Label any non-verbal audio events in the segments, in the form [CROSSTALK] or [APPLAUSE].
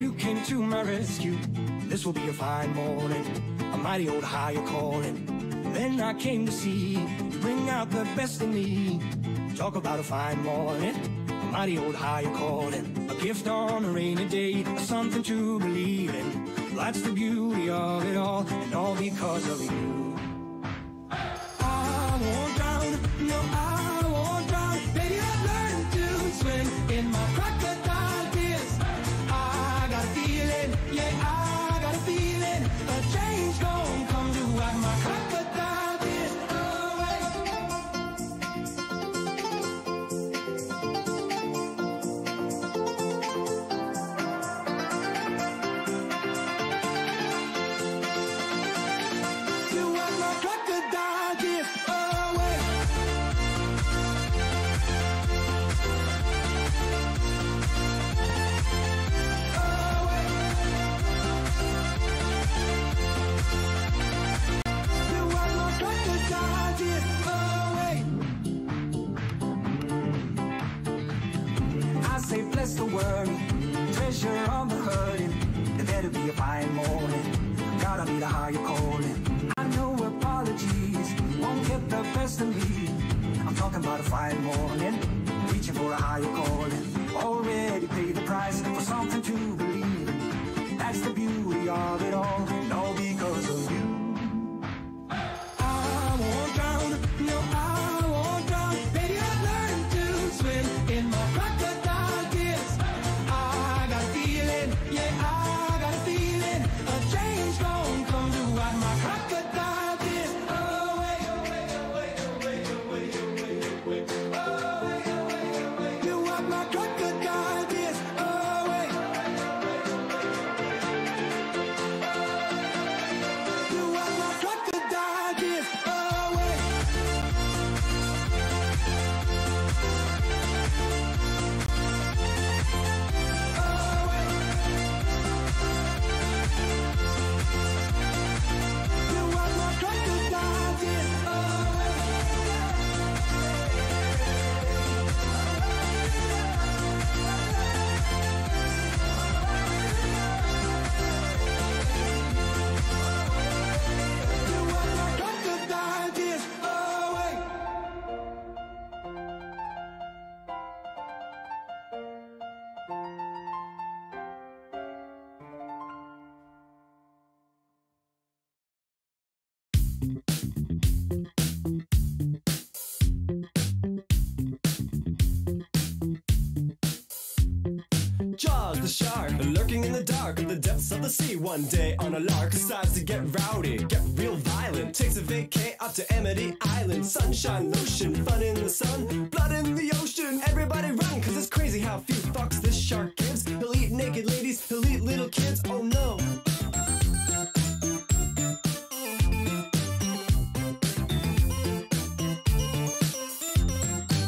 You came to my rescue. This will be a fine morning. A mighty old higher calling. Then I came to see you bring out the best in me. Talk about a fine morning. A mighty old higher calling. A gift on a rainy day. Something to believe in. That's the beauty of it all. And all because of you. I won't drown. No, I the dark of the depths of the sea. One day on a lark, decides to get rowdy, get real violent. Takes a vacay up to Amity Island. Sunshine, lotion, fun in the sun, blood in the ocean. Everybody run, cause it's crazy how few fucks this shark gives. He'll eat naked ladies, he'll eat little kids. Oh no.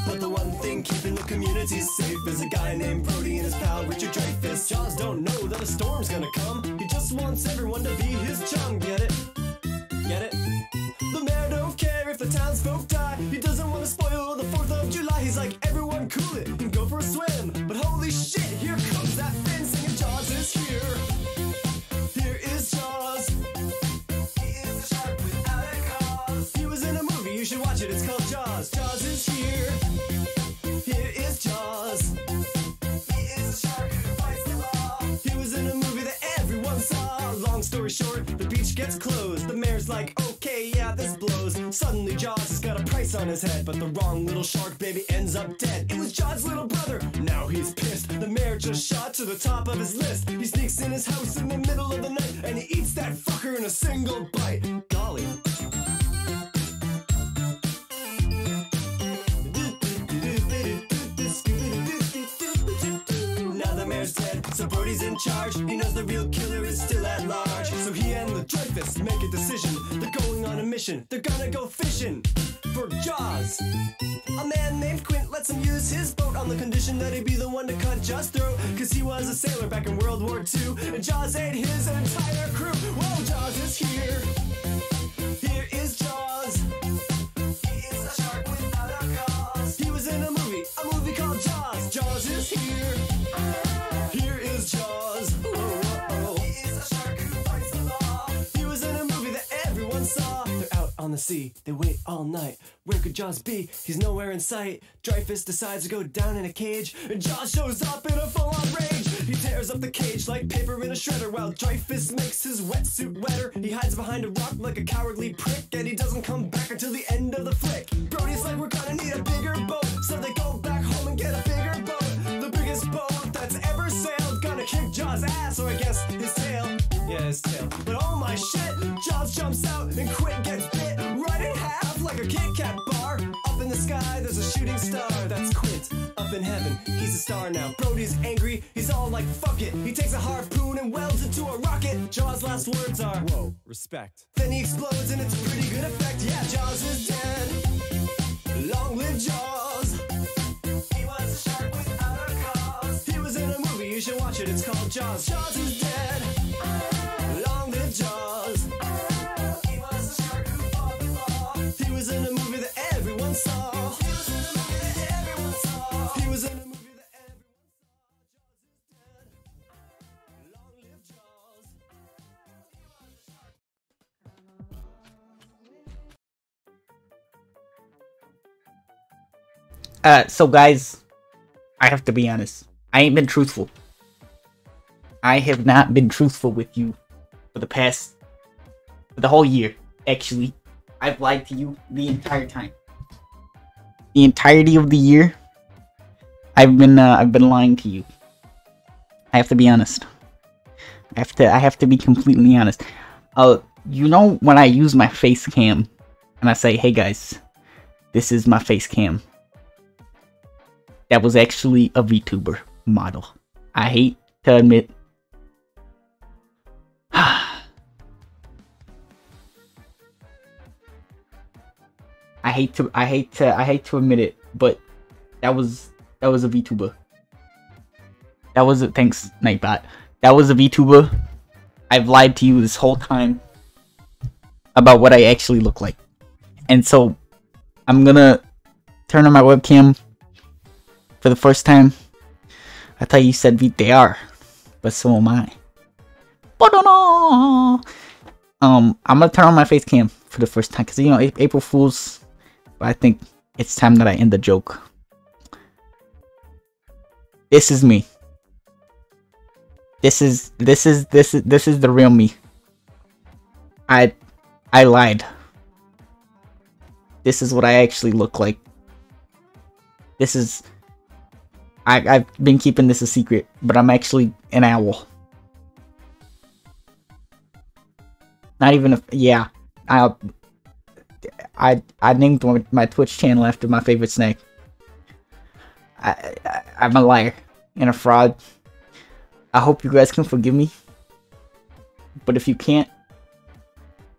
But the one thing keeping the community safe is a guy named Brody and his pal Richard Dreyfuss. Jaws don't know a storm's gonna come. He just wants everyone to be his chum. Get it? Get it? The mayor don't care if the townsfolk die. He doesn't want to spoil the 4th of July. He's like, everyone cool it and go for a swim. But holy shit, here comes that fin singing Jaws is here. Here is Jaws. He is a shark without a cause. He was in a movie, you should watch it. It's called Jaws. Jaws is. Here story short, the beach gets closed. The mayor's like, okay, yeah, this blows. Suddenly, Jaws has got a price on his head, but the wrong little shark baby ends up dead. It was Jaws' little brother. Now he's pissed. The mayor just shot to the top of his list. He sneaks in his house in the middle of the night and he eats that fucker in a single bite. Golly. Dead, so Brody's in charge. He knows the real killer is still at large. So he and the Dreyfuss make a decision. They're going on a mission. They're gonna go fishing for Jaws. A man named Quint lets him use his boat on the condition that he'd be the one to cut Jaws' throat. Cause he was a sailor back in World War II. And Jaws ate his entire crew. Whoa, Jaws is here. Here is Jaws. He is a shark without a cause. He was in a movie, a movie called Jaws. Jaws is here. On the sea. They wait all night. Where could Jaws be? He's nowhere in sight. Dreyfuss decides to go down in a cage. And Jaws shows up in a full on rage. He tears up the cage like paper in a shredder while Dreyfuss makes his wetsuit wetter. He hides behind a rock like a cowardly prick. And he doesn't come back until the end of the flick. Brody's like, we're gonna need a bigger boat. So they go back home and get a bigger boat. The biggest boat that's ever sailed. Gonna kick Jaws' ass, or I guess his tail. Yeah, his tail. But oh my shit, Jaws jumps out and Quint gets bit a Kit Kat bar. Up in the sky, there's a shooting star. That's Quint. Up in heaven, he's a star now. Brody's angry, he's all like, fuck it. He takes a harpoon and welds it to a rocket. Jaws' last words are, whoa, respect. Then he explodes and it's a pretty good effect. Yeah, Jaws is dead. Long live Jaws. He was a shark without a cause. He was in a movie, you should watch it. It's called Jaws. Jaws is dead. Uh, so guys, I have to be honest. I ain't been truthful. I have not been truthful with you for the past, for the whole year. Actually, I've lied to you the entire time. The entirety of the year, I've been, uh, I've been lying to you. I have to be honest. I have to, I have to be completely honest. Uh, you know when I use my face cam and I say, "Hey guys, this is my face cam." That was actually a VTuber model. I hate to admit. [SIGHS] I hate to I hate to I hate to admit it, but that was that was a VTuber. That was a thanks Nightbot. That was a VTuber. I've lied to you this whole time about what I actually look like. And so I'm gonna turn on my webcam for the first time. I thought you said VTR, but so am I. Um, I'm gonna turn on my face cam for the first time because you know April Fools. But I think it's time that I end the joke. This is me. This is this is this is this is the real me. I I lied. This is what I actually look like. This is I, I've been keeping this a secret, but I'm actually an owl. Not even a yeah. I I I named one, my Twitch channel after my favorite snake. I, I I'm a liar and a fraud. I hope you guys can forgive me. But if you can't,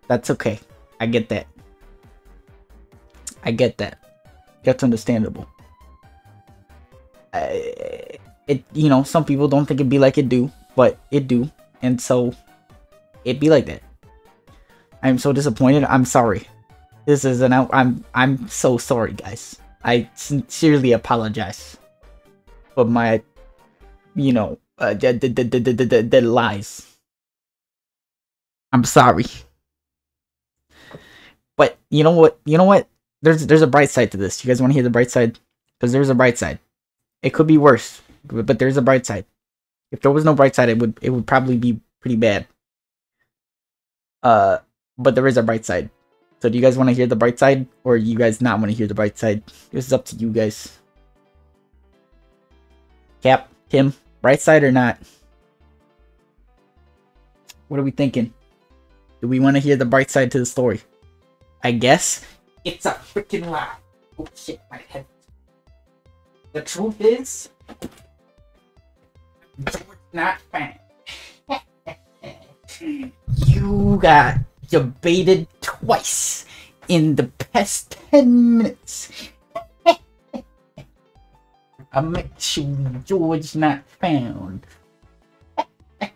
that's okay. I get that. I get that. That's understandable. Uh, it you know some people don't think it'd be like it do, but it do, and so it be like that. I'm so disappointed. I'm sorry. This is an. I'm I'm so sorry, guys. I sincerely apologize for my, you know, uh, the the the the, the, the lies. I'm sorry. But you know what? You know what? There's there's a bright side to this. You guys want to hear the bright side? Because there's a bright side. It could be worse, but there's a bright side. If there was no bright side, it would it would probably be pretty bad. Uh, but there is a bright side. So do you guys want to hear the bright side, or you guys not want to hear the bright side? This is up to you guys. Cap, Tim, bright side or not? What are we thinking? Do we want to hear the bright side to the story? I guess it's a freaking lie. Oh shit, my head. The truth is, George not fan. [LAUGHS] you got debated twice in the past 10 minutes. [LAUGHS] I'm actually George not found. [LAUGHS]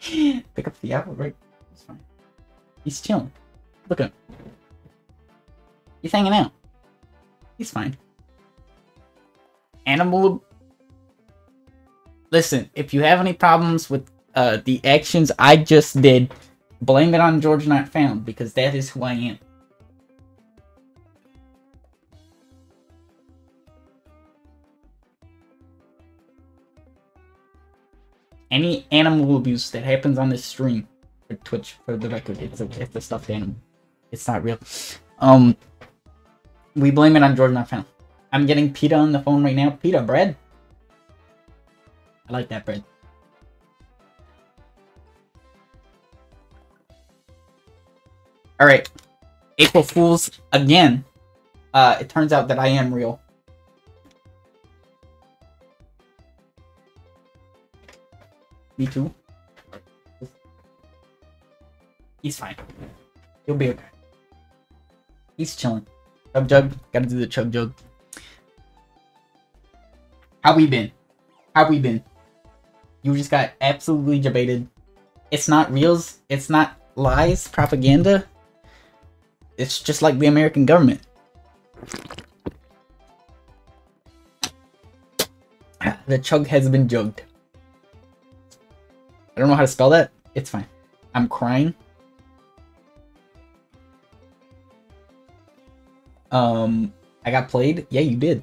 Pick up the apple, right? It's fine. He's chilling. Look at him. He's hanging out. He's fine animal... Listen, if you have any problems with uh, the actions I just did, blame it on George Not Found, because that is who I am. Any animal abuse that happens on this stream, or Twitch, for the record, it's a, it's a stuffed animal. It's not real. Um, we blame it on George Not Found. I'm getting Peta on the phone right now. Peta, bread. I like that bread. All right, April Fools again. Uh, it turns out that I am real. Me too. He's fine. He'll be okay. He's chilling. Chug jug. Gotta do the chug jug. How we been? How we been? You just got absolutely debated. It's not reals. It's not lies, propaganda. It's just like the American government. [SIGHS] The chug has been jugged. I don't know how to spell that. It's fine. I'm crying. Um, I got played. Yeah, you did.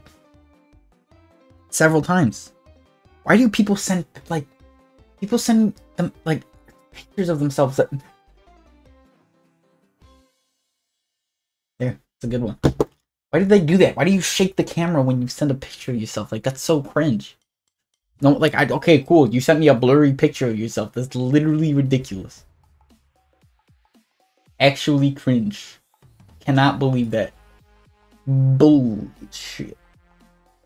Several times. Why do people send like people send them like pictures of themselves that There, it's a good one. Why did they do that? Why do you shake the camera when you send a picture of yourself? Like that's so cringe. No, like I okay, cool. You sent me a blurry picture of yourself. That's literally ridiculous. Actually cringe. Cannot believe that. Bullshit.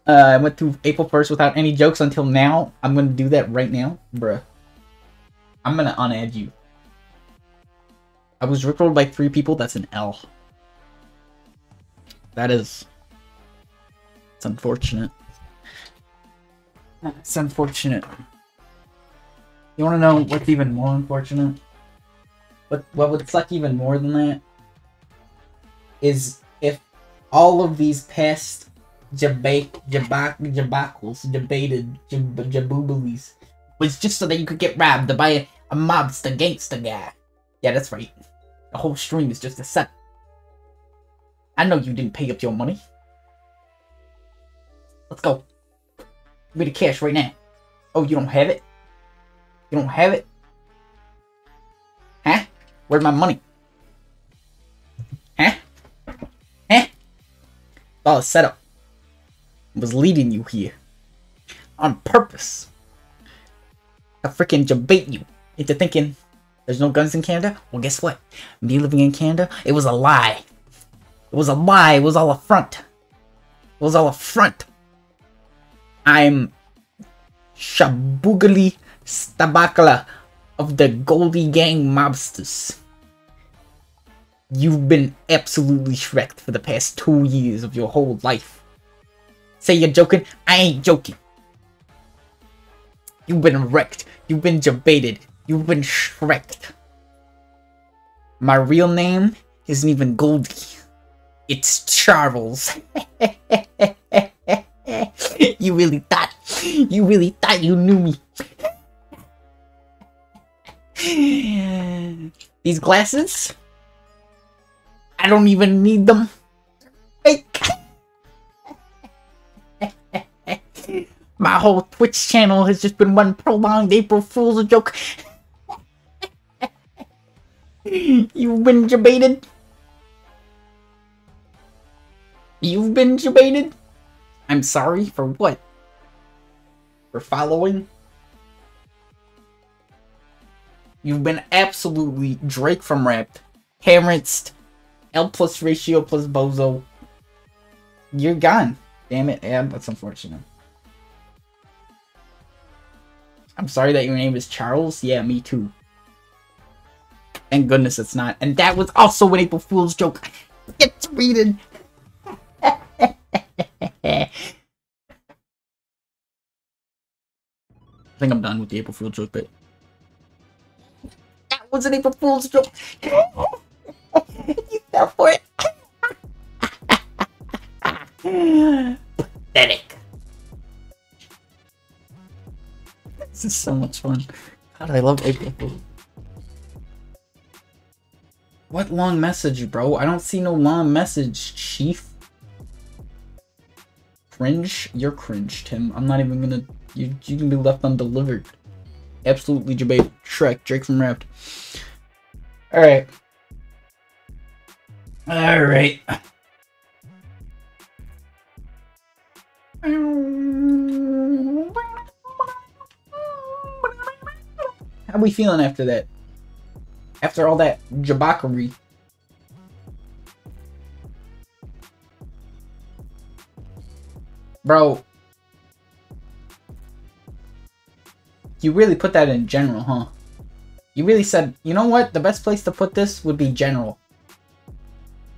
Uh, I went through April 1st without any jokes until now. I'm gonna do that right now, bruh. I'm gonna unadd you. I was rickrolled by three people. That's an L. That is. It's unfortunate. It's unfortunate. You want to know what's even more unfortunate? What what would suck even more than that is if all of these past debate jabak jabakles debated jab, was just so that you could get robbed by a, a mobster gangster guy. Yeah, that's right. The whole stream is just a set. I know you didn't pay up your money. Let's go. Give me the cash right now. Oh, you don't have it? You don't have it? Huh? Where's my money? Huh? Huh? All a setup. Was leading you here. On purpose. I freaking debate you into thinking there's no guns in Canada? Well, guess what? Me living in Canada, it was a lie. It was a lie. It was all a front. It was all a front. I'm Shabugali Stabakala of the Goldy Gang mobsters. You've been absolutely shreked for the past two years of your whole life. Say you're joking? I ain't joking. You've been wrecked. You've been debated. You've been shreked. My real name isn't even Goldy. It's Charles. [LAUGHS] you really thought, you really thought you knew me. [LAUGHS] These glasses, I don't even need them. Fake. My whole Twitch channel has just been one prolonged April Fool's joke. [LAUGHS] You've been debated. You've been debated? I'm sorry, for what? For following? You've been absolutely Drake from Wrapped, Hamritzed, L plus ratio plus bozo. You're gone. Damn it, Ab, that's unfortunate. I'm sorry that your name is Charles. Yeah, me too. Thank goodness it's not. And that was also an April Fool's joke. [LAUGHS] Get tweeted. I think I'm done with the April Fool's joke bit. That was an April Fool's joke. [LAUGHS] you fell for it. [LAUGHS] Pathetic. This is so much fun. God, I love April Fool's. What long message, bro? I don't see no long message, Chief. Cringe? You're cringe, Tim. I'm not even gonna... You, you can be left undelivered. Absolutely debate. Shrek, Drake from Rapt. Alright. Alright. How we feeling after that? After all that jabockery. Bro. You really put that in general, huh? You really said, you know what? The best place to put this would be general.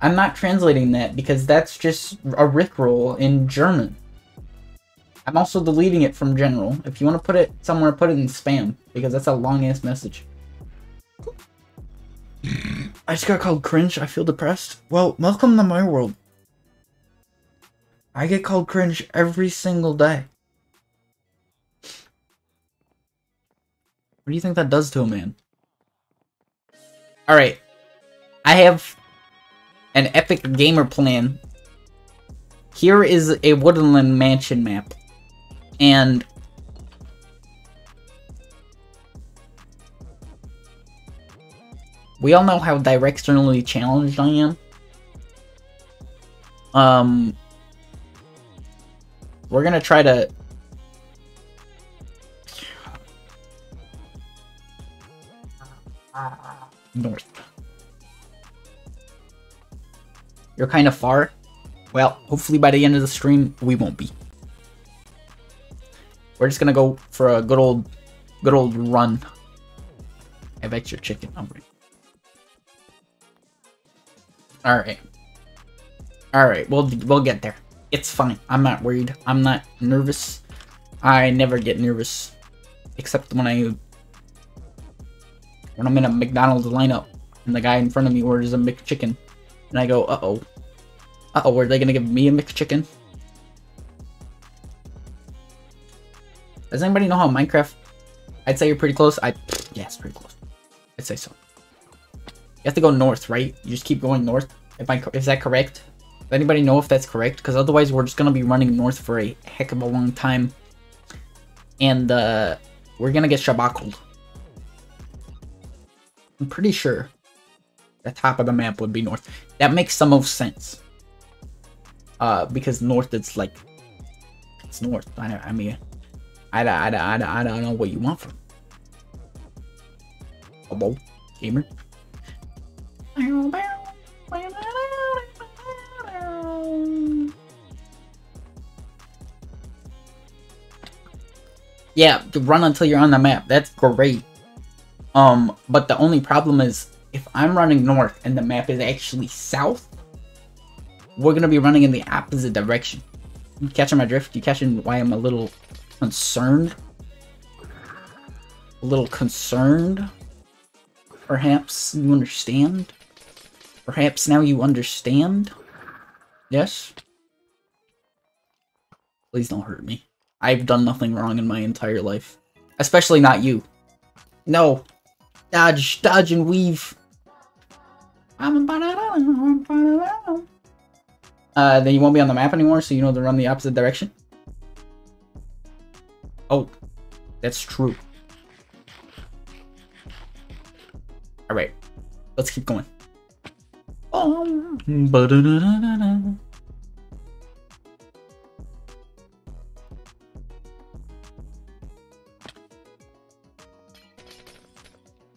I'm not translating that because that's just a rickroll in German. I'm also deleting it from general. If you want to put it somewhere, put it in spam because that's a long ass message. I just got called cringe. I feel depressed. Well, welcome to my world. I get called cringe every single day. What do you think that does to a man? Alright. I have an epic gamer plan. Here is a Woodland Mansion map. And we all know how directionally challenged I am. Um, we're gonna try to north. You're kind of far. Well, hopefully by the end of the stream, we won't be. We're just gonna go for a good old, good old run. I have your chicken. Hungry. All right. All right. We'll we'll get there. It's fine. I'm not worried. I'm not nervous. I never get nervous, except when I when I'm in a McDonald's lineup and the guy in front of me orders a McChicken, and I go, uh oh, uh oh, are they gonna give me a McChicken? Does anybody know how Minecraft? I'd say you're pretty close. I yeah, it's pretty close. I'd say so. You have to go north, right? You just keep going north. If I is that correct? Does anybody know if that's correct? Because otherwise, we're just gonna be running north for a heck of a long time, and uh, we're gonna get shabackled. I'm pretty sure the top of the map would be north. That makes the most sense. Uh, because north it's like it's north. I, I mean, I, I, I, I, I don't know what you want from. Hello, gamer. Yeah, run until you're on the map. That's great. Um, but the only problem is if I'm running north and the map is actually south, we're gonna be running in the opposite direction. You catching my drift? You catching why I'm a little concerned? A little concerned? Perhaps you understand? Perhaps now you understand? Yes? Please don't hurt me. I've done nothing wrong in my entire life. Especially not you. No. Dodge, dodge and weave. Uh, then you won't be on the map anymore, so you know to run the opposite direction. Oh, that's true. Alright, let's keep going. Oh.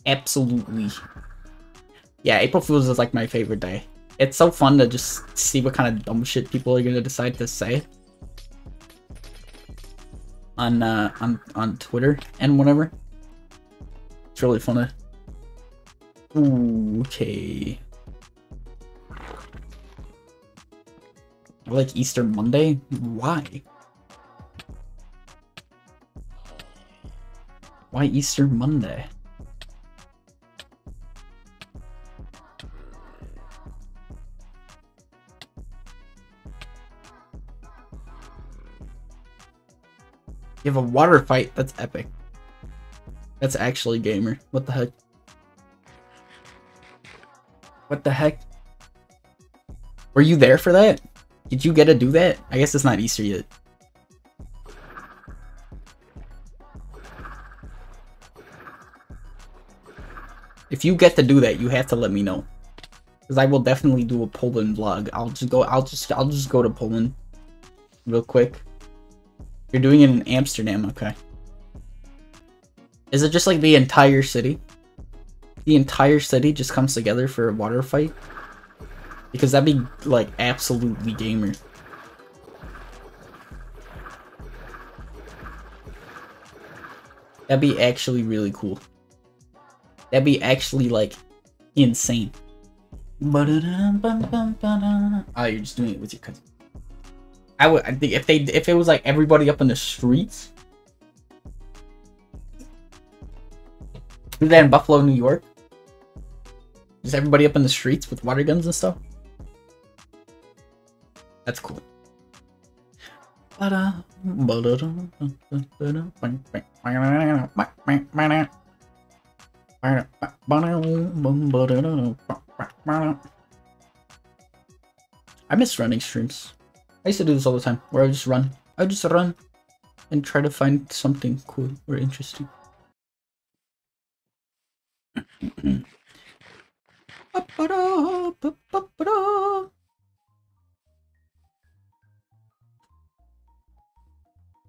Absolutely. Yeah, April Fool's is like my favorite day. It's so fun to just see what kind of dumb shit people are gonna decide to say on uh, on on Twitter and whatever. It's really fun to. Okay. Like Easter Monday. Why? Why Easter Monday? Have a water fight. That's epic. That's actually gamer. What the heck? What the heck? Were you there for that? Did you get to do that? I guess it's not Easter yet. If you get to do that, you have to let me know. Cause I will definitely do a Poland vlog. I'll just go I'll just I'll just go to Poland real quick. You're doing it in Amsterdam, okay. Is it just like the entire city? The entire city just comes together for a water fight? Because that'd be like absolutely gamer. That'd be actually really cool. That'd be actually like insane. Ah, oh, you're just doing it with your cousin. I would I think if they if it was like everybody up in the streets. then Buffalo, New York. is everybody up in the streets with water guns and stuff. That's cool. I miss running streams. I used to do this all the time, where I just run. I just run and try to find something cool or interesting. [COUGHS]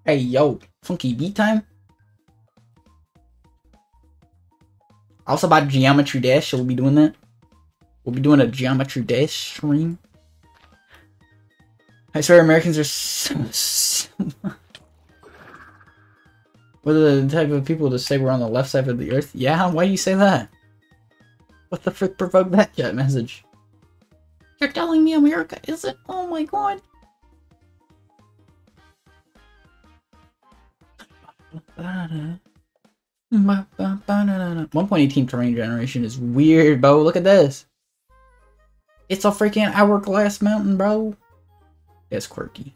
hey yo, funky beat time? I also bought Geometry Dash, we'll be doing that. We'll be doing a Geometry Dash stream. I swear Americans are so, so We're the type of people to say we're on the left side of the earth. Yeah, why do you say that? What the frick provoked that chat message? You're telling me America isn't? Oh my god. One point eighteen terrain generation is weird, bro. Look at this. It's a freaking hourglass mountain, bro. That's quirky.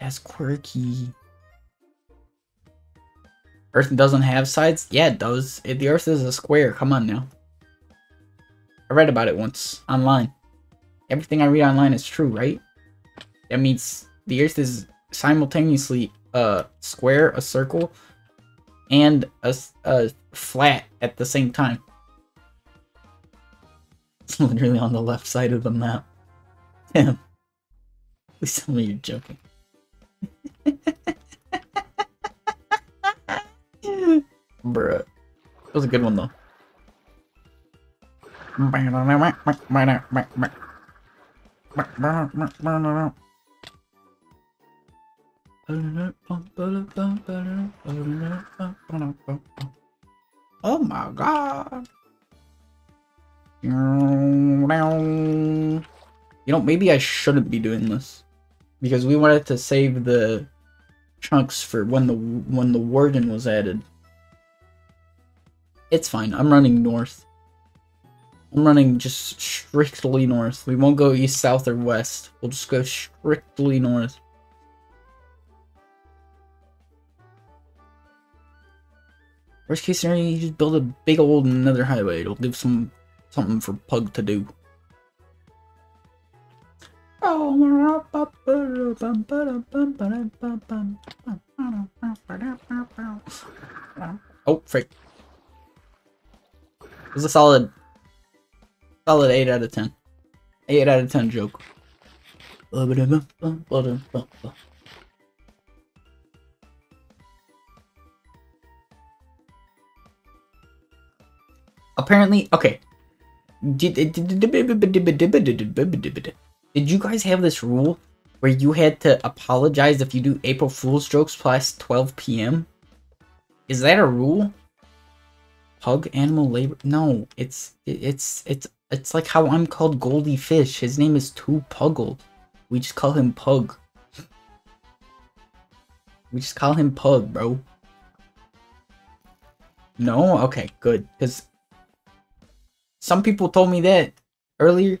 That's quirky. Earth doesn't have sides? Yeah, it does. It, the Earth is a square. Come on now. I read about it once online. Everything I read online is true, right? That means the Earth is simultaneously a square, a circle, and a, a flat at the same time. [LAUGHS] It's literally on the left side of the map. [LAUGHS] Damn. Please tell me you're joking. [LAUGHS] Bruh. That was a good one though. Oh my god. You know, maybe I shouldn't be doing this because we wanted to save the chunks for when the when the warden was added. It's fine. I'm running north. I'm running just strictly north. We won't go east, south, or west. We'll just go strictly north. Worst case scenario, you just build a big old another highway. It'll give some something for Pug to do. Oh, frick. It was a solid, solid 8 out of 10. 8 out of 10 joke. Apparently, okay. Did you guys have this rule where you had to apologize if you do April Fool's jokes 12 p.m.? Is that a rule? Hug animal labor? No, it's it's it's it's like how I'm called Goldy Fish. His name is Too Puggle. We just call him Pug. We just call him Pug, bro. No? Okay, good. Because some people told me that earlier.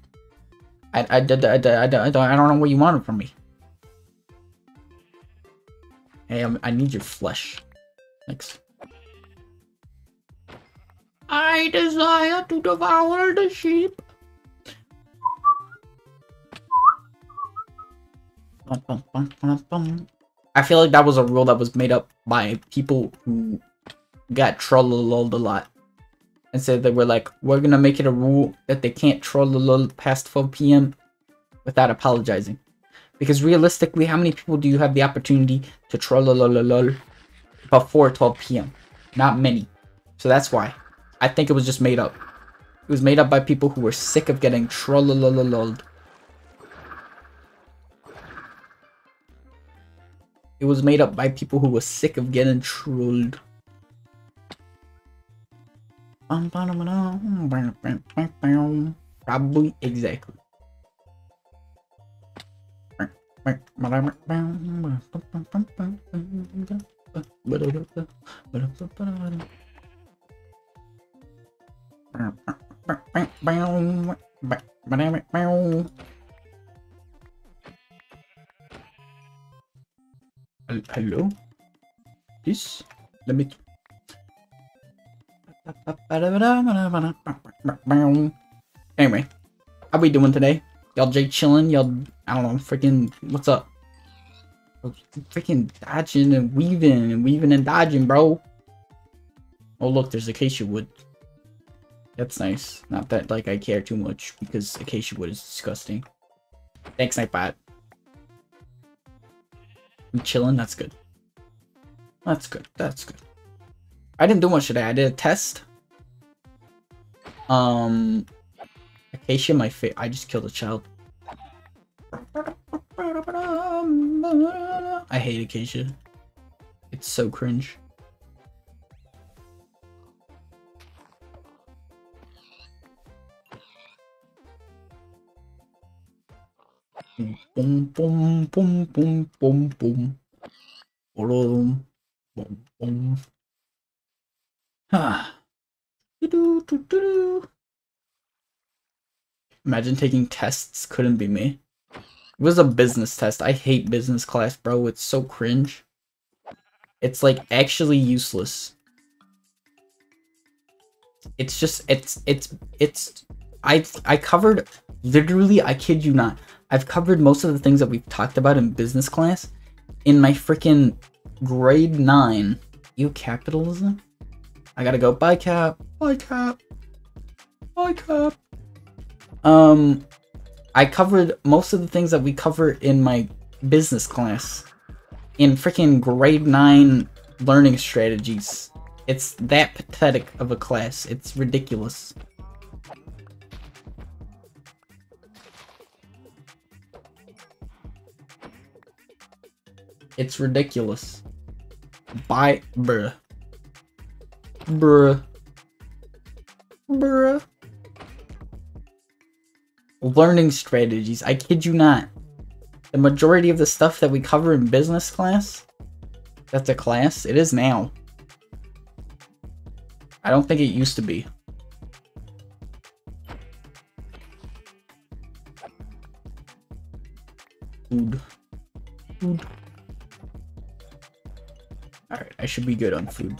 I, I, I, don't, I don't know what you wanted from me. Hey I'm, I need your flesh. Thanks. I desire to devour the sheep. I feel like that was a rule that was made up by people who got trollololed a lot. And said they were like, we're gonna make it a rule that they can't trollolol past 12 p.m. without apologizing. Because realistically, how many people do you have the opportunity to trollololol before 12 p.m.? Not many. So that's why. I think it was just made up. It was made up by people who were sick of getting trollolololed. It was made up by people who were sick of getting trolled. Probably exactly. Hello? This? Let me [LAUGHS] Anyway, how we doing today? Y'all Jay chilling? Y'all, I don't know, freaking, what's up? Freaking dodging and weaving and weaving and dodging, bro. Oh, look, there's a acacia wood. That's nice. Not that, like, I care too much because acacia wood is disgusting. Thanks, Nightbot. I'm chilling. That's good. That's good. That's good. I didn't do much today. I did a test. Um, Acacia, my fa- I just killed a child. I hate Acacia. It's so cringe. Boom, boom, boom, boom, boom, boom. Boom, boom, Ah. Imagine taking tests couldn't be me. It was a business test. I hate business class, bro. It's so cringe. It's like actually useless. It's just it's it's it's I I covered literally I kid you not. I've covered most of the things that we've talked about in business class in my freaking grade 9 you capitalism I gotta go. Bye, Cap. Bye, Cap. Bye, Cap. Um, I covered most of the things that we cover in my business class in freaking grade 9 learning strategies. It's that pathetic of a class. It's ridiculous. It's ridiculous. Bye, bruh. Bruh. Bruh. Learning strategies. I kid you not. The majority of the stuff that we cover in business class, that's a class, it is now. I don't think it used to be. Food. Food. Alright, I should be good on food.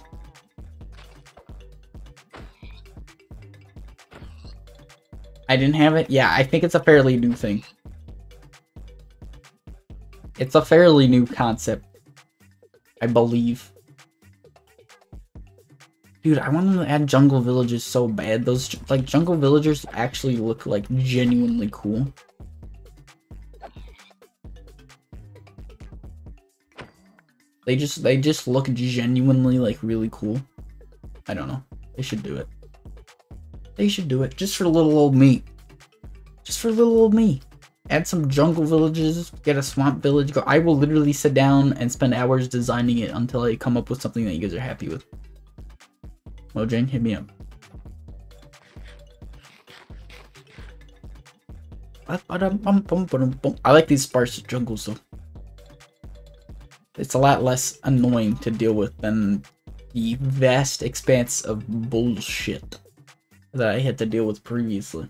I didn't have it? Yeah, I think it's a fairly new thing. It's a fairly new concept. I believe. Dude, I want to add jungle villages so bad. Those, like, jungle villagers actually look, like, genuinely cool. They just, they just look genuinely, like, really cool. I don't know. They should do it. They should do it just for little old me. Just for little old me. Add some jungle villages, get a swamp village. Go. I will literally sit down and spend hours designing it until I come up with something that you guys are happy with. Mojang, hit me up. I like these sparse jungles though. It's a lot less annoying to deal with than the vast expanse of bullshit that I had to deal with previously.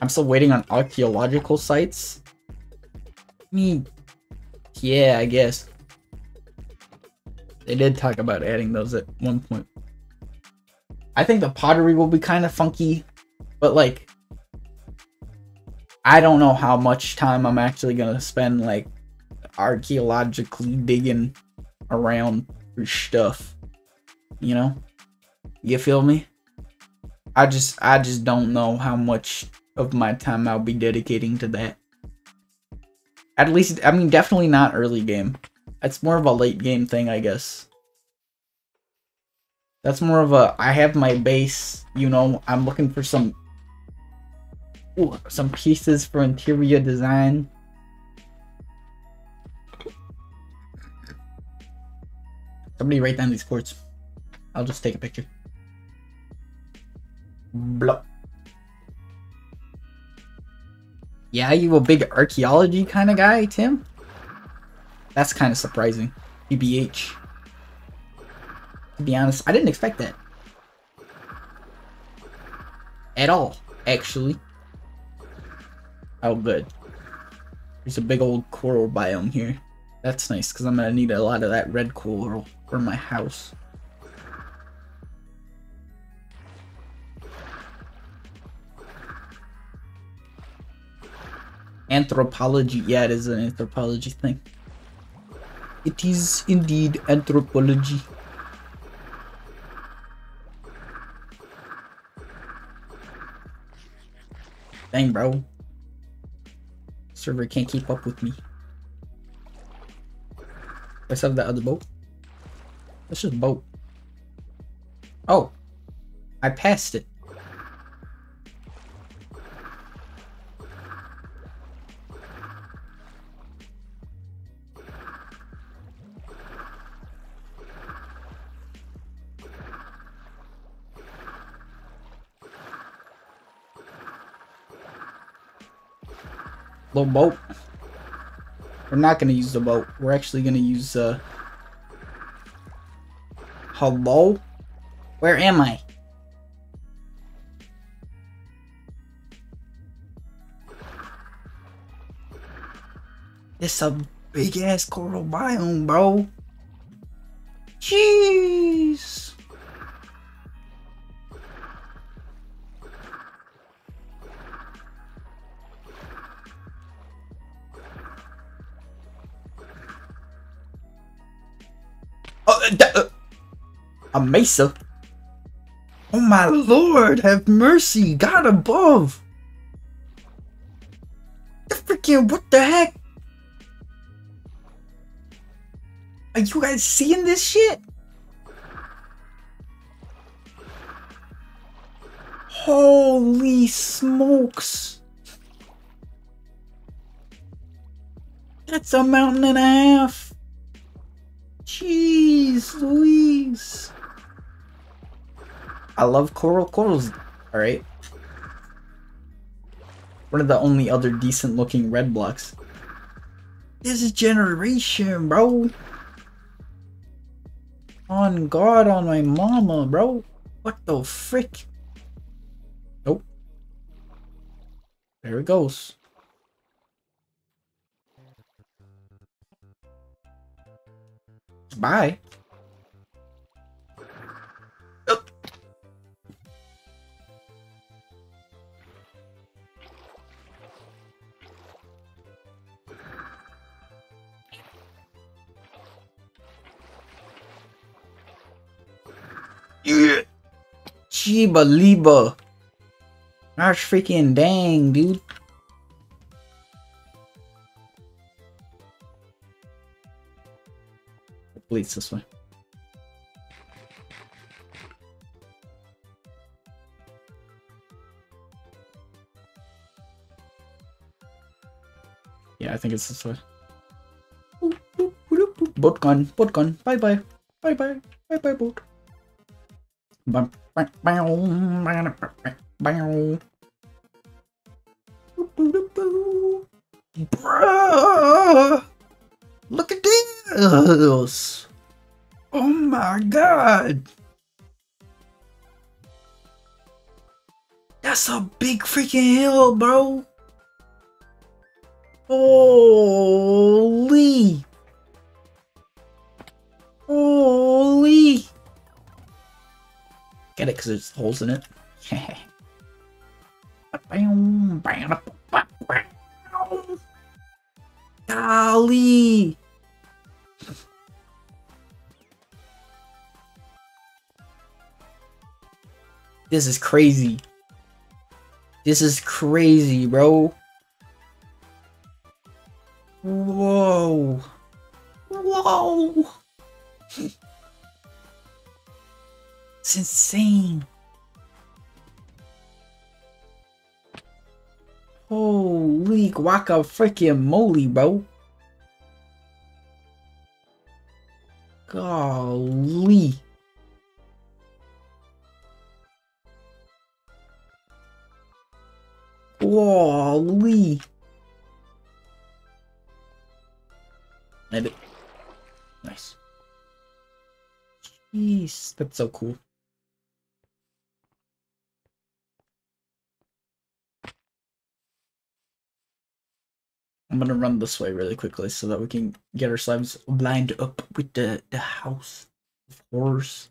I'm still waiting on archaeological sites. I mean, yeah, I guess. They did talk about adding those at one point. I think the pottery will be kind of funky, but like, I don't know how much time I'm actually gonna spend like archaeologically digging around for stuff. You know? You feel me? I just I just don't know how much of my time I'll be dedicating to that. At least I mean definitely not early game. It's more of a late game thing, I guess. That's more of a I have my base, you know, I'm looking for some ooh, some pieces for interior design. Somebody write down these quotes. I'll just take a picture. Blah. Yeah, you a big archaeology kind of guy, Tim? That's kind of surprising. PBH. To be honest, I didn't expect that. At all, actually. Oh, good. There's a big old coral biome here. That's nice, because I'm going to need a lot of that red coral for my house. Anthropology, yeah, it is an anthropology thing. It is indeed anthropology. Dang, bro. Server can't keep up with me. Let's have that other boat. That's just boat. Oh. I passed it. Little boat. We're not gonna use the boat. We're actually gonna use uh Hello? Where am I? It's a big ass coral biome, bro. Jeez. A mesa? Oh my lord, have mercy, God above! The freaking, what the heck? Are you guys seeing this shit? Holy smokes! That's a mountain and a half! Jeez Louise! I love coral. Coral's alright. One of the only other decent looking red blocks. This is generation, bro. On God, on my mama, bro. What the frick? Nope. There it goes. Bye. Yeah. Chiba Liba. Gosh freaking dang, dude. It's this way. Yeah, I think it's this way. Boat gone, boat gone. Bye bye. Bye bye. Bye bye, boat. Bruh! Look at this! Oh my god! That's a big freaking hill, bro! Holy! Holy! Get it because there's holes in it. [LAUGHS] Golly! This is crazy. This is crazy, bro. Whoa. Whoa. [LAUGHS] It's insane. Holy guaca freaking moly, bro. Golly. Golly. Maybe. Nice. Jeez, that's so cool. I'm gonna run this way really quickly so that we can get ourselves lined up with the, the house of horrors.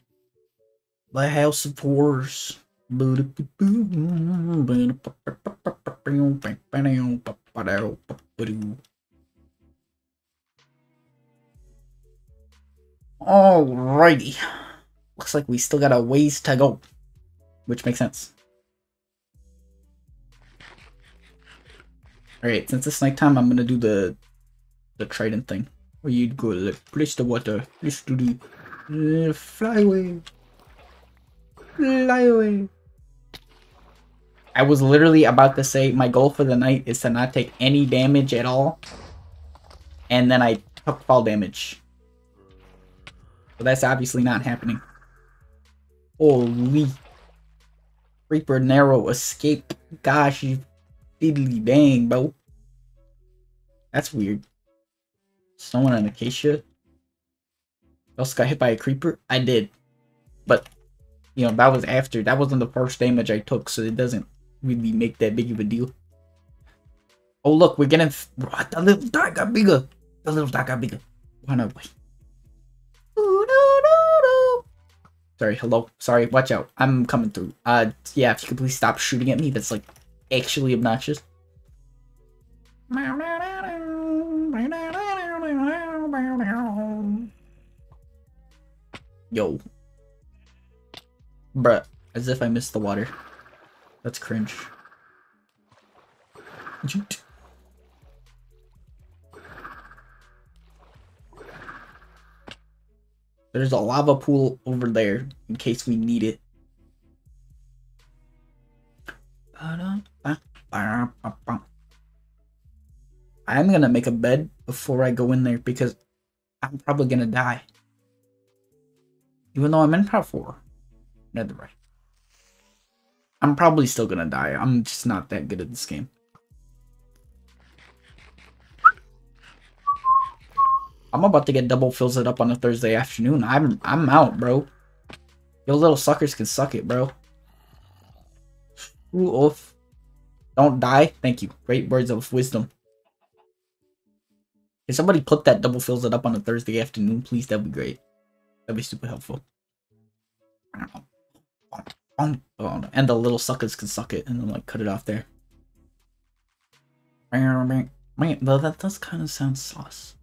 The house of horrors. Alrighty. Looks like we still got a ways to go. Which makes sense. Alright, since it's nighttime, I'm gonna do the the trident thing. Where you go like, place the water, place to the uh, fly away. Fly away. I was literally about to say my goal for the night is to not take any damage at all. And then I took fall damage. But that's obviously not happening. Holy. Reaper narrow escape. Gosh, you diddly dang, bro. That's weird. Someone on acacia. Also got hit by a creeper? I did. But, you know, that was after. That wasn't the first damage I took, so it doesn't really make that big of a deal. Oh, look, we're getting... What? The little dot got bigger. The little dot got bigger. Why not? Wait. Sorry, hello. Sorry, watch out. I'm coming through. Uh, yeah, if you could please stop shooting at me. That's, like, actually obnoxious. Yo. Bruh, as if I missed the water. That's cringe. There's a lava pool over there in case we need it. I'm gonna make a bed before I go in there because I'm probably gonna die. Even though I'm in part 4. Netherite. I'm probably still gonna die. I'm just not that good at this game. I'm about to get double fills it up on a Thursday afternoon. I'm I'm out, bro. Yo little suckers can suck it, bro. Oof. Don't die. Thank you. Great words of wisdom. Can somebody put that double fills it up on a Thursday afternoon, please? That'd be great. That'd be super helpful. And the little suckers can suck it and then like cut it off there. Man, though that does kind of sound sauce.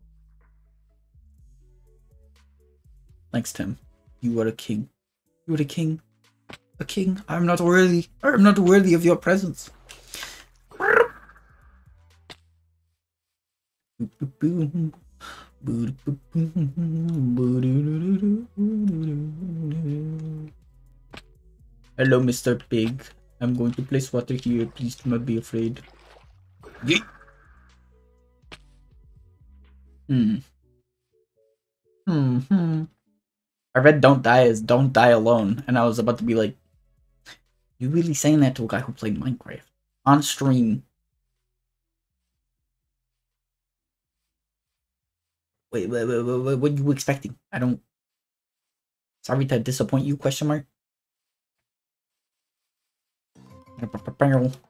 Thanks, Tim. You are a king. You are a king. A king. I'm not worthy. I'm not worthy of your presence. Hello, Mr. Pig. I'm going to place water here. Please do not be afraid. Yeet. Hmm. Hmm. Hmm. I read "Don't Die" as "Don't Die Alone," and I was about to be like, you really saying that to a guy who played Minecraft on stream. Wait, wait, wait, wait, what are you expecting? I don't. Sorry to disappoint you, question mark.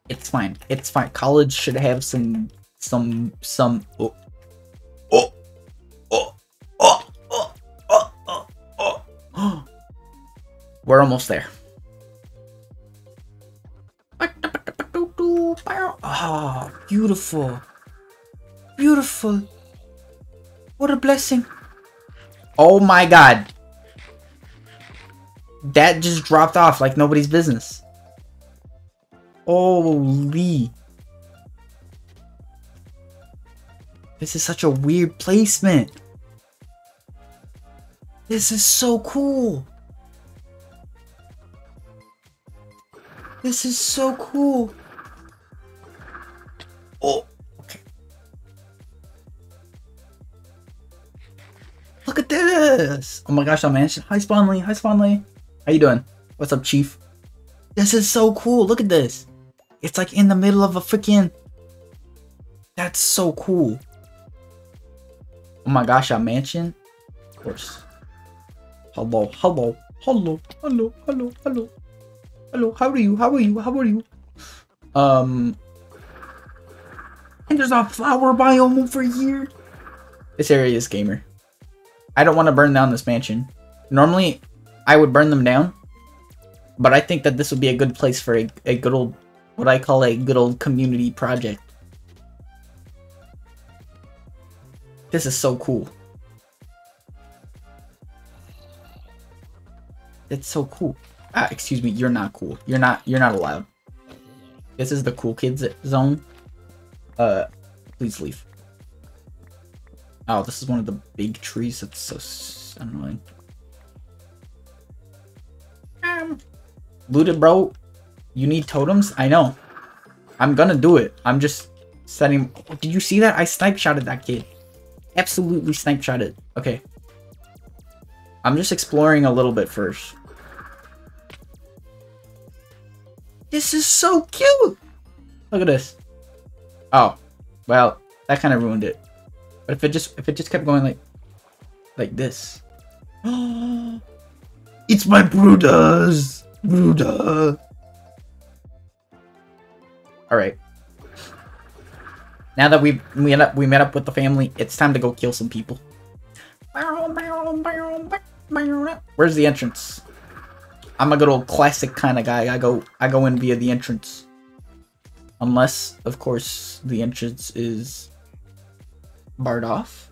It's fine. It's fine. College should have some, some, some. Oh, oh, oh, oh, oh, oh, oh. We're almost there. Ah, beautiful. Beautiful. What a blessing. Oh my god. That just dropped off like nobody's business. Holy. This is such a weird placement. This is so cool. This is so cool. Oh, okay. Look at this. Oh my gosh, I'm man. Hi, Spawnley. Hi, Spawnley. How you doing? What's up, Chief? This is so cool. Look at this. It's like in the middle of a freaking... That's so cool. Oh my gosh, a mansion? Of course. Hello, hello, hello, hello, hello, hello. Hello, how are you? How are you? How are you? Um... And there's a flower biome over here. This area is gamer. I don't want to burn down this mansion. Normally, I would burn them down. But I think that this would be a good place for a, a good old, what I call a good old community project. This is so cool. It's so cool. Ah, excuse me, you're not cool. You're not, you're not allowed. This is the cool kids zone. Uh, please leave. Oh, this is one of the big trees. That's so annoying. Um, looted, bro. You need totems? I know. I'm gonna do it. I'm just setting. Oh, did you see that? I snipe shotted that kid. Absolutely snipe shotted. Okay. I'm just exploring a little bit first. This is so cute. Look at this. Oh, well, that kind of ruined it. But if it just if it just kept going like like this. [GASPS] it's my brooders. Brooder. Alright. Now that we we met up we met up with the family, it's time to go kill some people. Where's the entrance? I'm a good old classic kind of guy. I go I go in via the entrance. Unless, of course, the entrance is barred off.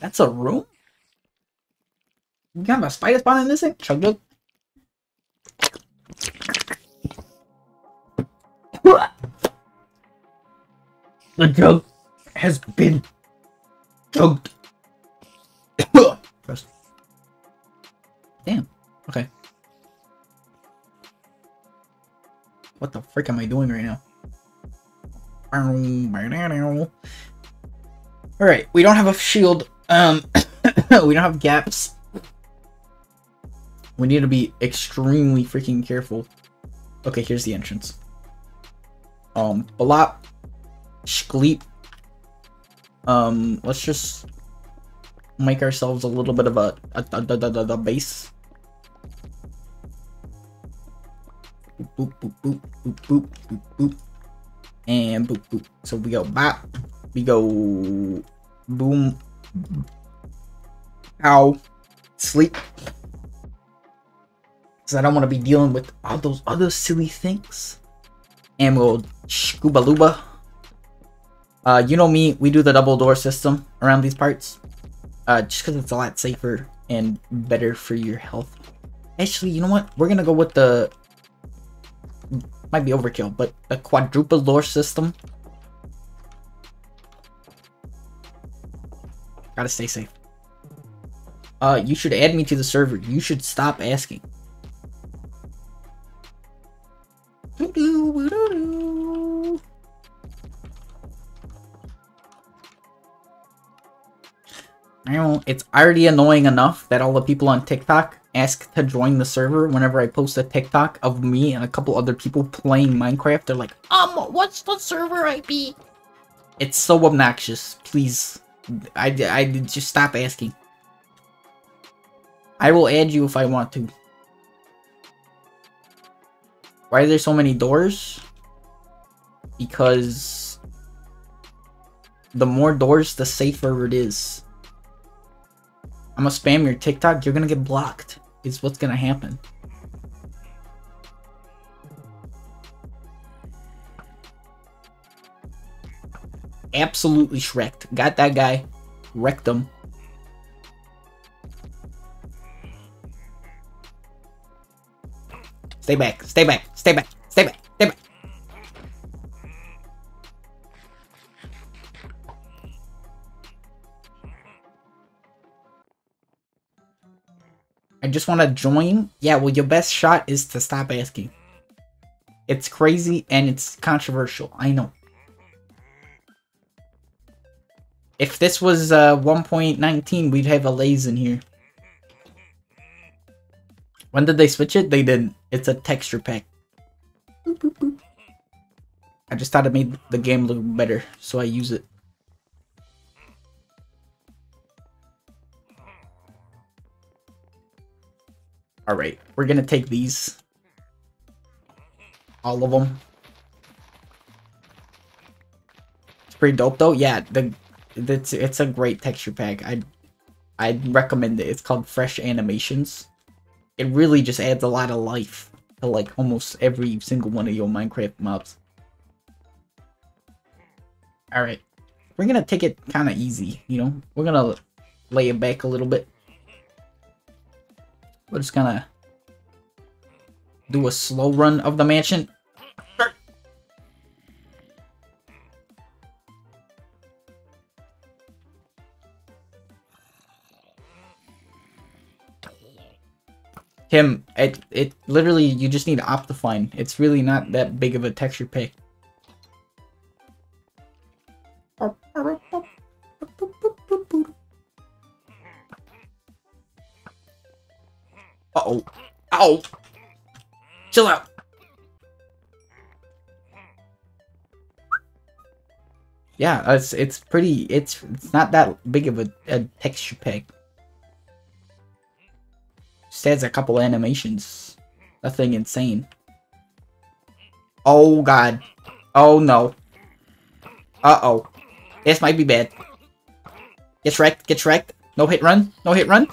That's a room? You got a spider spawn in this thing? Chug jug. The jug has been chugged. Damn. Okay. What the frick am I doing right now? Alright, we don't have a shield. Um, [COUGHS] we don't have gaps. We need to be extremely freaking careful. Okay, here's the entrance. Um, Balop, Skleep. Um, let's just make ourselves a little bit of a, a, a, a, a, a base. Boop, boop, boop, boop, boop, boop, boop, and boop, boop. So we go bop, we go boom, ow, sleep. Because I don't want to be dealing with all those other silly things. And we'll scuba luba. Uh, you know me, we do the double door system around these parts. Uh, just because it's a lot safer and better for your health. Actually, you know what? We're gonna go with the... Might be overkill, but the quadruple door system. Gotta stay safe. Uh, you should add me to the server. You should stop asking. I know it's already annoying enough that all the people on TikTok ask to join the server whenever I post a TikTok of me and a couple other people playing Minecraft. They're like, um, what's the server IP? It's so obnoxious. Please, I, I just stop asking. I will add you if I want to. Why are there so many doors? Because the more doors, the safer it is. I'm gonna spam your TikTok, you're gonna get blocked. Is what's gonna happen. Absolutely shreked. Got that guy. Wrecked him. Stay back. Stay back. Stay back. Stay back. Stay back. I just want to join. Yeah, well, your best shot is to stop asking. It's crazy and it's controversial. I know. If this was uh, 1.19, we'd have allays in here. When did they switch it? They didn't. It's a texture pack. Boop, boop, boop. I just thought it made the game look better, so I use it. Alright, we're gonna take these. All of them. It's pretty dope though. Yeah, the it's it's a great texture pack. I I'd recommend it. It's called Fresh Animations. It really just adds a lot of life to like almost every single one of your Minecraft mobs. Alright. We're gonna take it kinda easy, you know? We're gonna lay it back a little bit. We're just gonna do a slow run of the mansion. Tim, it it literally you just need Optifine. It's really not that big of a texture pack. Yeah, it's it's pretty. It's it's not that big of a, a texture pack. Just adds a couple animations. Nothing insane. Oh god. Oh no. Uh oh. This might be bad. Get wrecked. Get wrecked. No hit run. No hit run.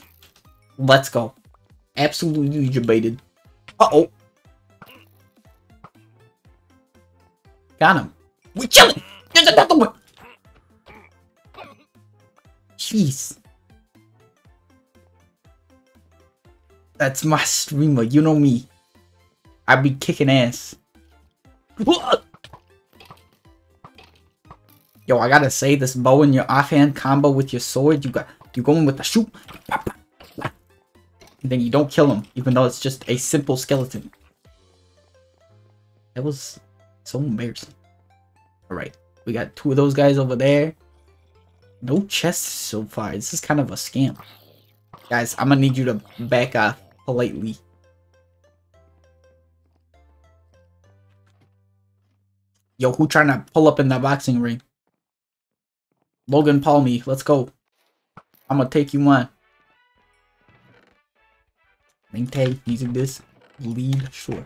Let's go. Absolutely jebaited. Uh oh. Got him. We chilling. Jeez. That's my streamer. You know me. I be kicking ass. Yo, I gotta say, this bow and your offhand combo with your sword, you got you going with the shoot, and then you don't kill him, even though it's just a simple skeleton. That was so embarrassing. All right, we got two of those guys over there. No chests so far. This is kind of a scam. Guys, I'm gonna need you to back off politely. Yo, who trying to pull up in that boxing ring? Logan Paul me. Let's go. I'm gonna take you on. Tag using this. Lead sure.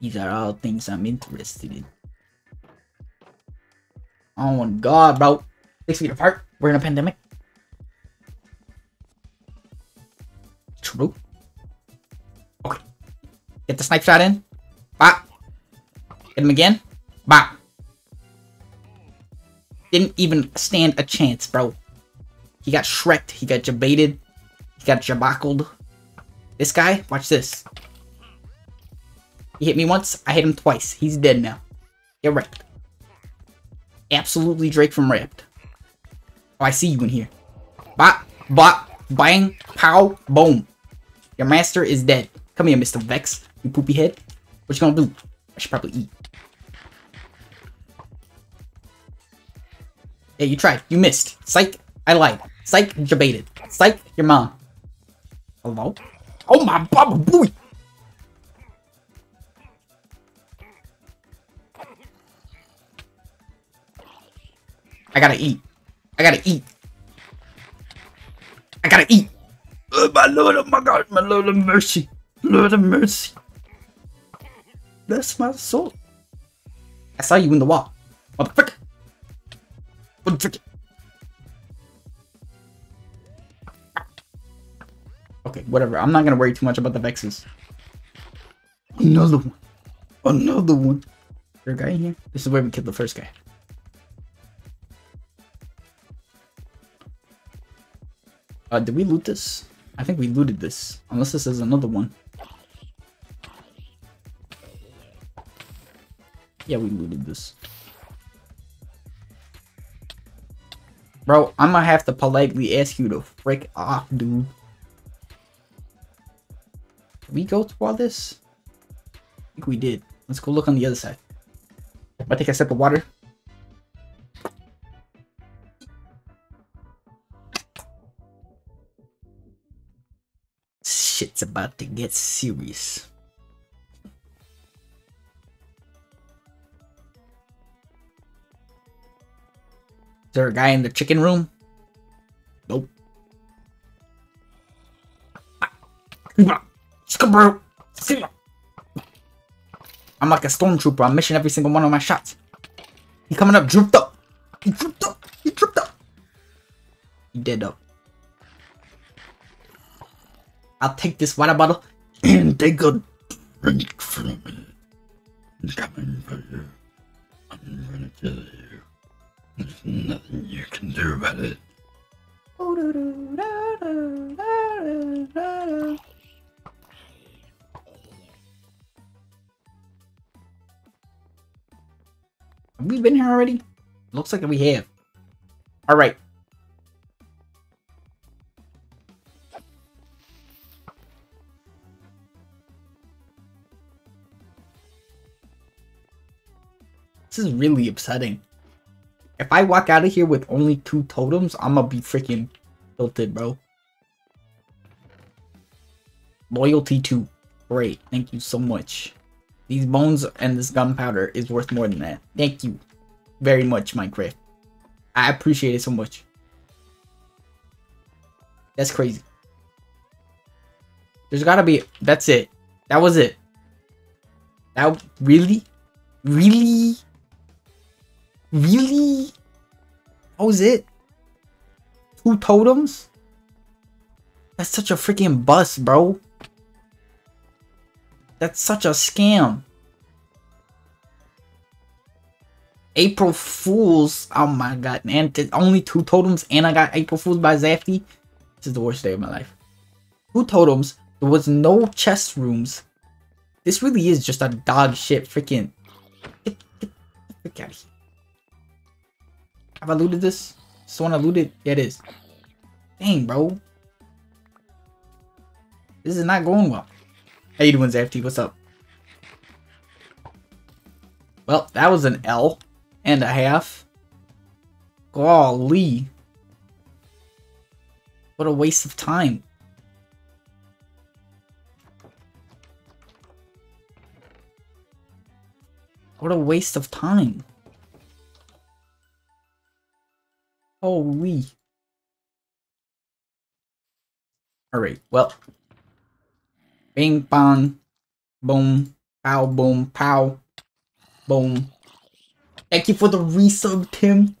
These are all things I'm interested in. Oh my god, bro. Six feet apart. We're in a pandemic. True. Okay. Get the snipe shot in. Bop. Hit him again. Bop. Didn't even stand a chance, bro. He got shreked. He got jebaited. He got jabackled. This guy, watch this. He hit me once. I hit him twice. He's dead now. Get wrecked. Absolutely Drake from Wrapped. Oh, I see you in here. Bop, bop, bang, pow, boom. Your master is dead. Come here, Mr. Vex, you poopy head. What you gonna do? I should probably eat. Hey, you tried. You missed. Psych. I lied. Psych. Jebaited. Psych. Your mom. Hello? Oh my baba boy! I gotta eat. I gotta eat. I gotta eat. Oh my lord, oh my god, my lord of mercy. Lord of mercy. Bless my soul. I saw you in the wall. Motherfucker. Motherfucker. Okay, whatever. I'm not gonna worry too much about the Vexes. Another one. Another one. Is there a guy in here? This is where we killed the first guy. Uh, did we loot this? I think we looted this. Unless this is another one. Yeah, we looted this. Bro, I'm gonna have to politely ask you to frick off, dude. Did we go through all this? I think we did. Let's go look on the other side. I take a sip of water. Shit's about to get serious. Is there a guy in the chicken room? Nope. I'm like a stormtrooper. I'm missing every single one of my shots. He coming up, drooped up. He drooped up. He drooped up. He dead up. I'll take this water bottle and take a drink from it. I'm coming for you. I'm gonna kill you. There's nothing you can do about it. Have we been here already? Looks like we have. Alright. This is really upsetting. If I walk out of here with only two totems, I'm gonna be freaking tilted, bro. Loyalty to. Great. Thank you so much. These bones and this gunpowder is worth more than that. Thank you very much, Minecraft. I appreciate it so much. That's crazy. There's gotta be. That's it. That was it. That really, really, really. That was it. Two totems. That's such a freaking bust, bro. That's such a scam. April Fools. Oh my god. And only two totems and I got April Fools by Zafty. This is the worst day of my life. Two totems. There was no chest rooms. This really is just a dog shit freaking. Get, get frick out of here. Have I looted this? This one I looted? Yeah, it is. Dang, bro. This is not going well. How you doing, Zafty? What's up? Well, that was an L and a half. Golly. What a waste of time. What a waste of time. Holy. Alright, well. Bing bong. Boom. Pow boom pow. Boom. Thank you for the resub, Tim.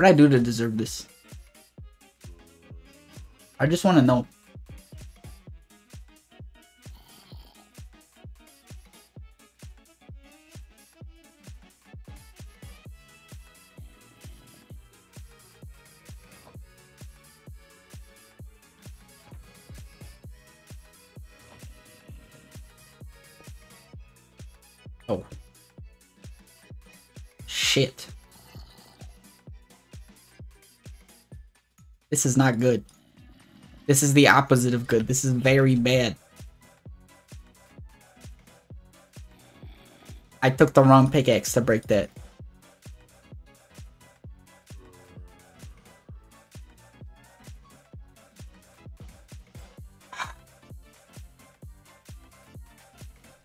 What did I do to deserve this? I just want to know. This is not good. This is the opposite of good. This is very bad. I took the wrong pickaxe to break that.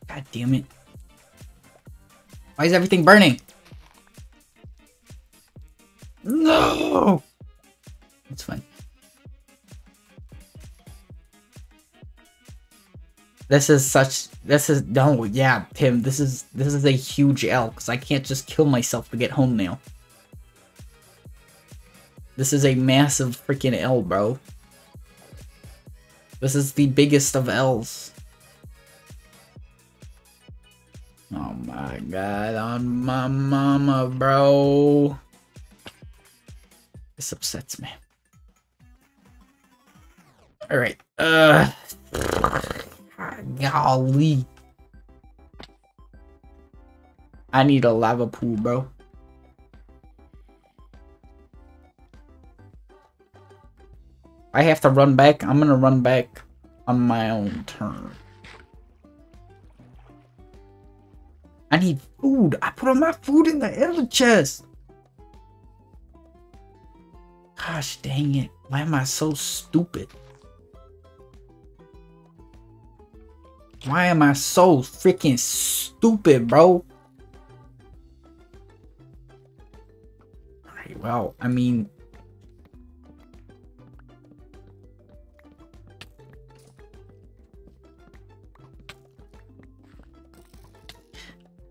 God damn it. Why is everything burning? This is such. This is no. Yeah, Tim. This is this is a huge L because I can't just kill myself to get home now. This is a massive freaking L, bro. This is the biggest of L's. Oh my god, on my mama, bro. This upsets me. Alright, uh. Golly. I need a lava pool, bro. I have to run back. I'm gonna run back on my own turn. I need food. I put all my food in the ender chest. Gosh dang it. Why am I so stupid? Why am I so freaking stupid, bro? Alright, well, I mean...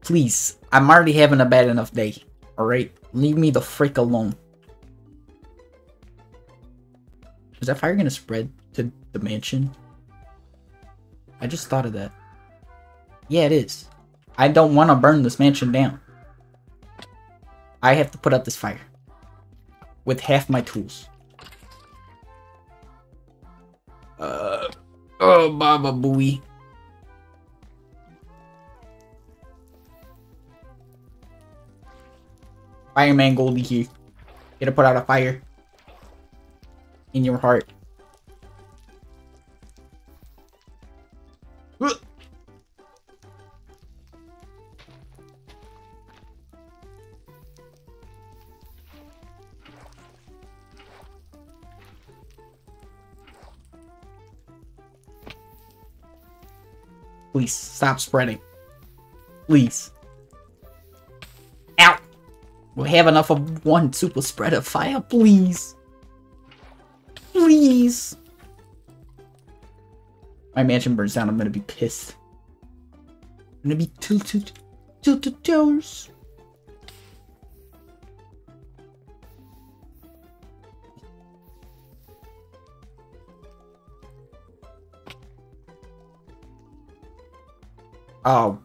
Please, I'm already having a bad enough day. Alright? Leave me the frick alone. Is that fire gonna spread to the mansion? I just thought of that. Yeah, it is. I don't want to burn this mansion down. I have to put out this fire. With half my tools. Uh, oh, Baba Booey. Fireman Goldy here. Gonna put out a fire. In your heart. Please stop spreading. Please. Ow! We have enough of one super spread of fire, please. Please. My mansion burns down, I'm gonna be pissed. I'm gonna be tilted. Tilted toes. Oh.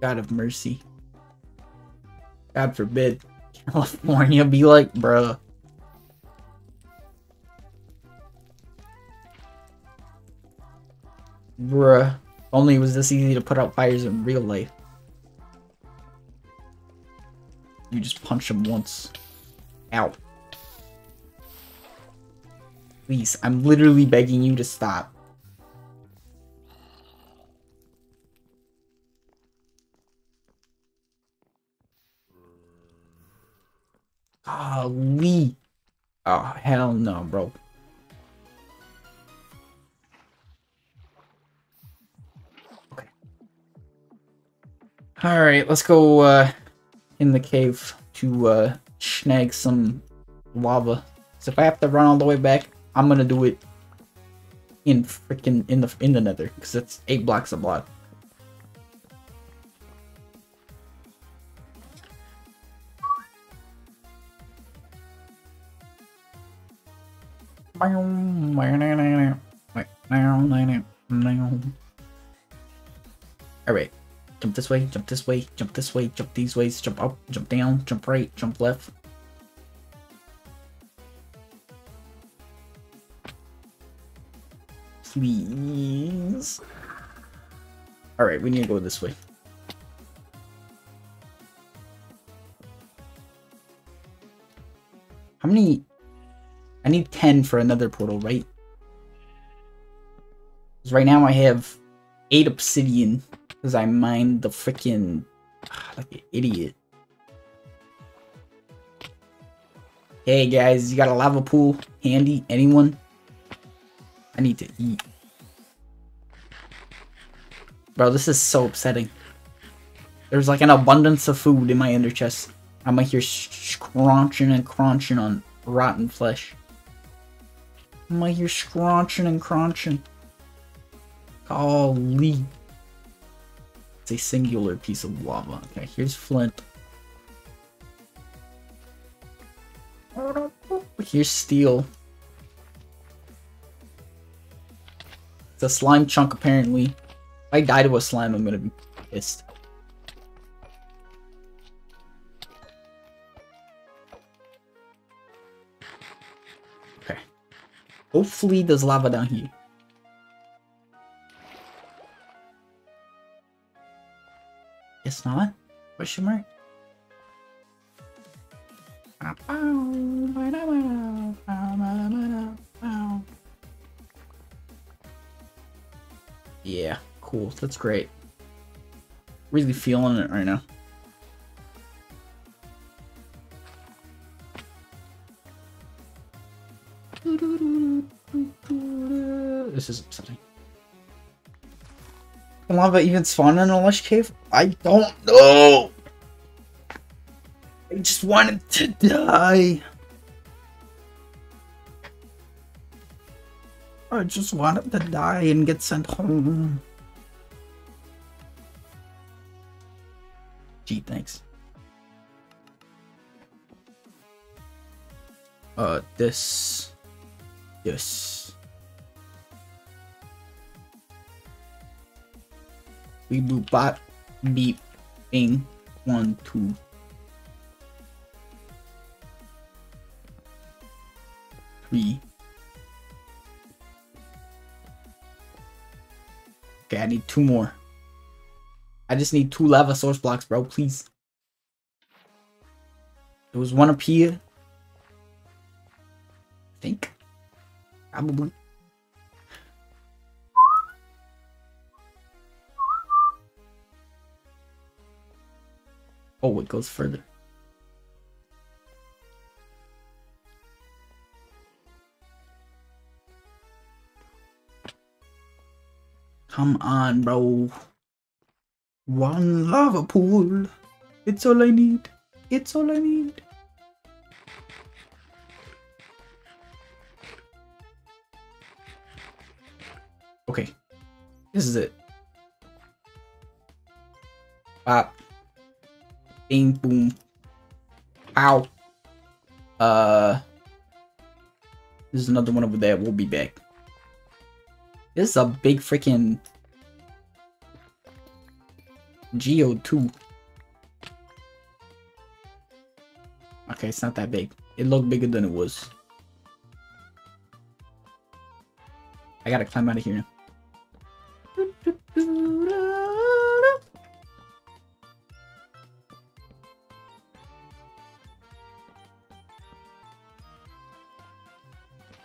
God of mercy. God forbid. California be like, bruh. Bruh. Only was this easy to put out fires in real life. You just punch them once. Ow. Please, I'm literally begging you to stop. Golly. Oh, hell no, bro. Okay. Alright, let's go uh, in the cave to uh, snag some lava. So if I have to run all the way back, I'm gonna do it in freaking in the in the nether because it's eight blocks of block. Alright. Jump this way, jump this way, jump this way, jump these ways, jump up, jump down, jump right, jump left. Please. Alright, we need to go this way. How many I need 10 for another portal, right? Because right now I have 8 obsidian. Because I mined the freaking... Ah, like an idiot. Hey guys, you got a lava pool handy? Anyone? I need to eat. Bro, this is so upsetting. There's like an abundance of food in my ender chest. I'm like here scrunching and crunching on rotten flesh. I'm like here scrunching and crunching. Golly. It's a singular piece of lava. Okay, here's flint. Here's steel. It's a slime chunk apparently. If I die to a slime, I'm gonna be pissed. Hopefully there's lava down here. It's not? Question mark? Yeah, cool. That's great. Really feeling it right now. Lava even spawn in a lush cave? I don't know! I just wanted to die. I just wanted to die and get sent home. Gee, thanks. Uh, this. Yes. We do bot beep bing one two three Okay, I need two more. I just need two lava source blocks, bro, please. There was one up here. I think. Probably. Oh, it goes further. Come on, bro. One lava pool. It's all I need. It's all I need. Okay. This is it. Bop. Bing boom. Ow. Uh there's another one over there. We'll be back. This is a big freaking Geo 2. Okay, it's not that big. It looked bigger than it was. I gotta climb out of here now.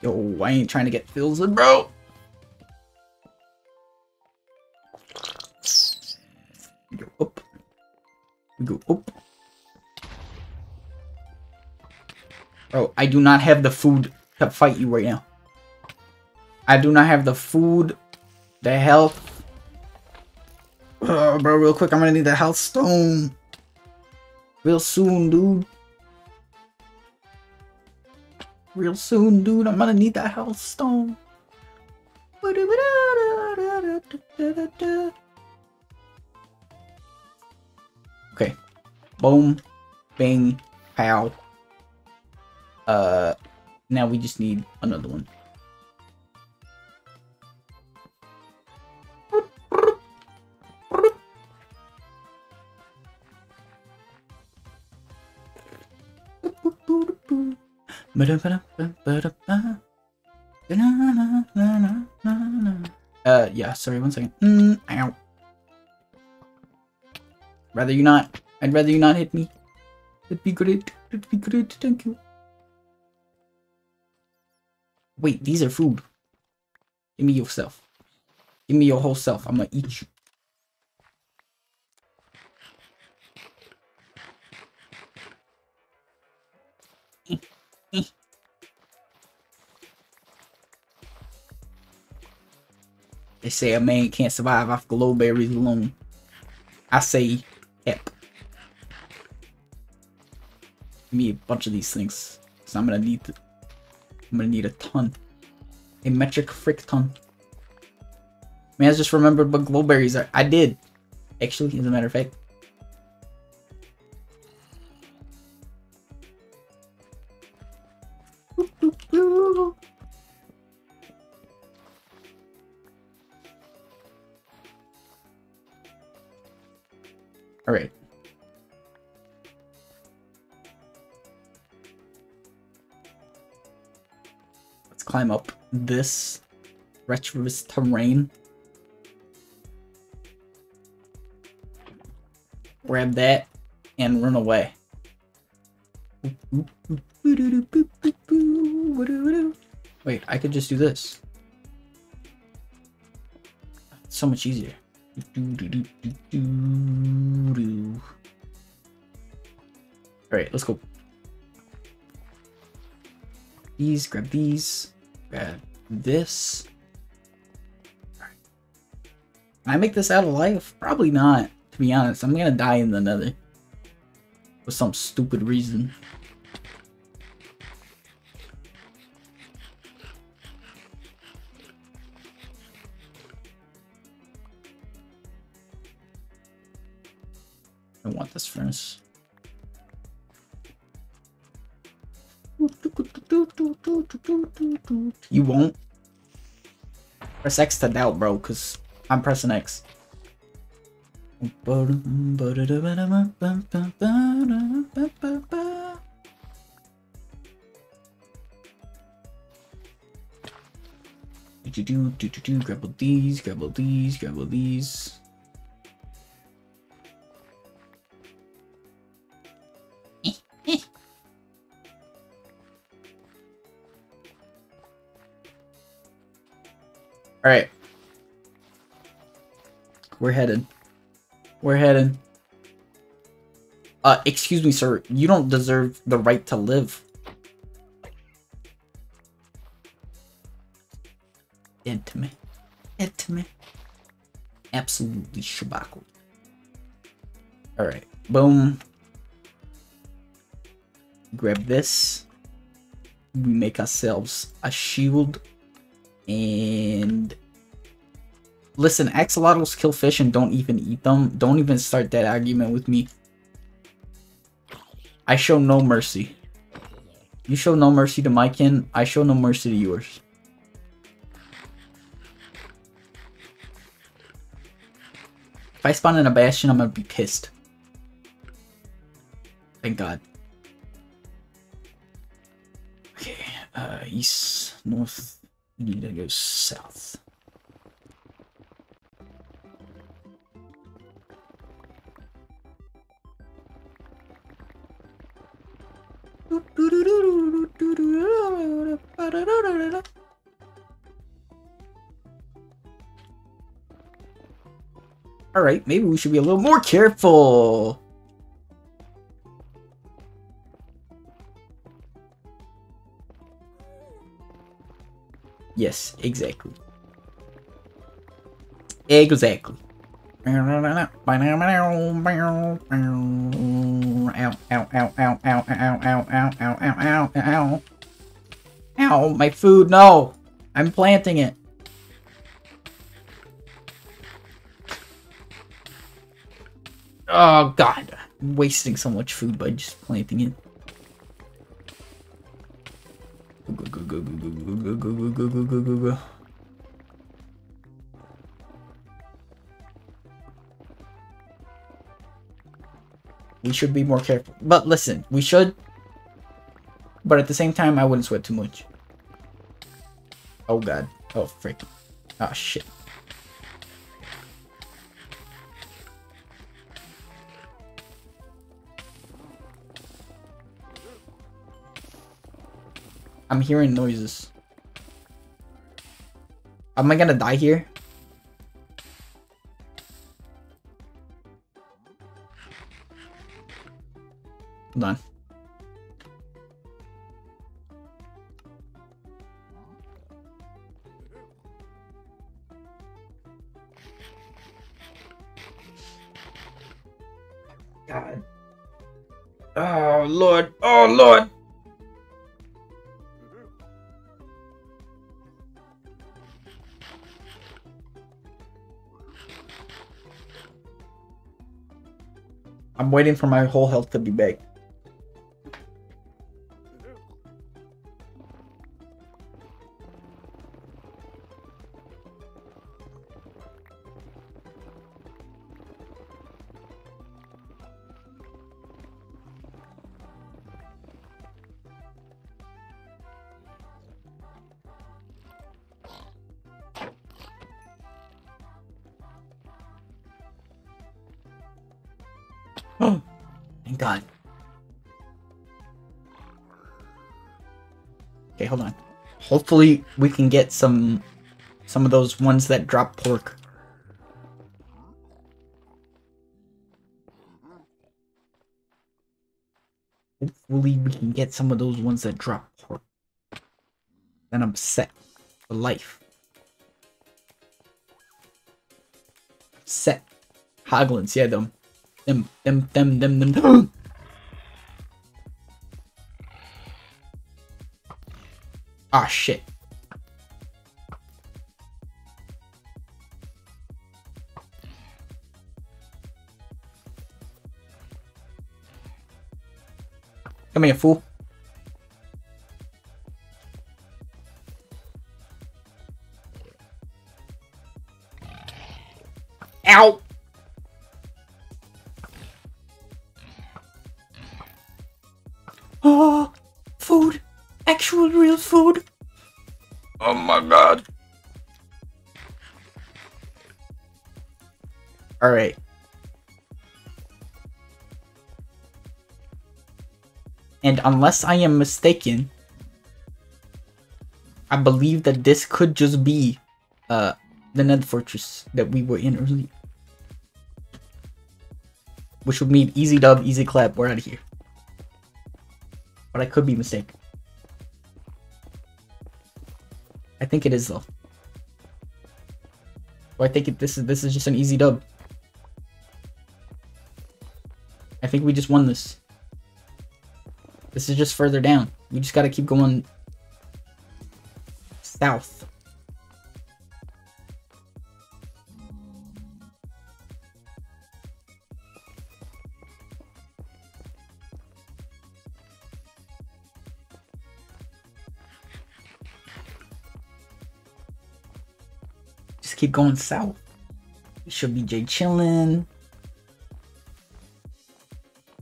Yo, I ain't trying to get fills in, bro. Go up. We go up. Bro, I do not have the food to fight you right now. I do not have the food, the health. Uh, [SIGHS] bro, real quick, I'm gonna need the health stone. Real soon, dude. Real soon, dude. I'm gonna need that health stone. Okay. Boom. Bang. Pow. Uh, now we just need another one. Uh, yeah, sorry, one second. Mm, ow. Rather you not. I'd rather you not hit me. That'd be great. That'd be great. Thank you. Wait, these are food. Give me yourself. Give me your whole self. I'm gonna eat you. They say a man can't survive off glowberries alone. I say, yep. Give me a bunch of these things. I'm gonna need I'm gonna need a ton. A metric frick ton. Man, I just remembered what glowberries are. I did. Actually, as a matter of fact. This treacherous terrain. Grab that and run away. Wait, I could just do this. It's so much easier. Alright, let's go. These, grab these, grab this. Can I make this out alive? Probably not, to be honest. I'm gonna die in the nether. For some stupid reason. I want this furnace. You won't? Press X to doubt, bro, because I'm pressing X. Do do do do do grab all these, grab all these, grab all these. All right. We're headed. We're headed. Uh, excuse me, sir. You don't deserve the right to live. Dead to me. Dead to me. Absolutely shabackled. Alright. Boom. Grab this. We make ourselves a shield and listen, axolotls kill fish and don't even eat them. Don't even start that argument with me. I show no mercy. You show no mercy to my kin, I show no mercy to yours. If I spawn in a bastion, I'm gonna be pissed. Thank God. Okay, uh, east, north, we need to go south. Alright, maybe we should be a little more careful. Yes, exactly. Exactly. Ow, ow, ow, ow, ow, ow, ow, ow, ow, ow, ow, ow, my food, no! I'm planting it. Oh god, I'm wasting so much food by just planting it. We should be more careful. But listen, we should. But at the same time, I wouldn't sweat too much. Oh god. Oh frick. Oh shit. I'm hearing noises. Am I gonna die here? Hold on. God. Oh Lord. Oh Lord. I'm waiting for my whole health to be back. Hopefully we can get some some of those ones that drop pork. Hopefully we can get some of those ones that drop pork. Then I'm set for life. Set. Hoglins, yeah, them. Them, them, them, them, them. [GASPS] Ah, shit. Come here, fool. Food. Oh my god. Alright. And unless I am mistaken, I believe that this could just be uh the Nether Fortress that we were in earlier. Which would mean easy dub, easy clap, we're out of here. But I could be mistaken. I think it is though. I think it, this is this is just an easy dub. I think we just won this. This is just further down. We just gotta keep going south. Keep going south. Should be Jay chillin'.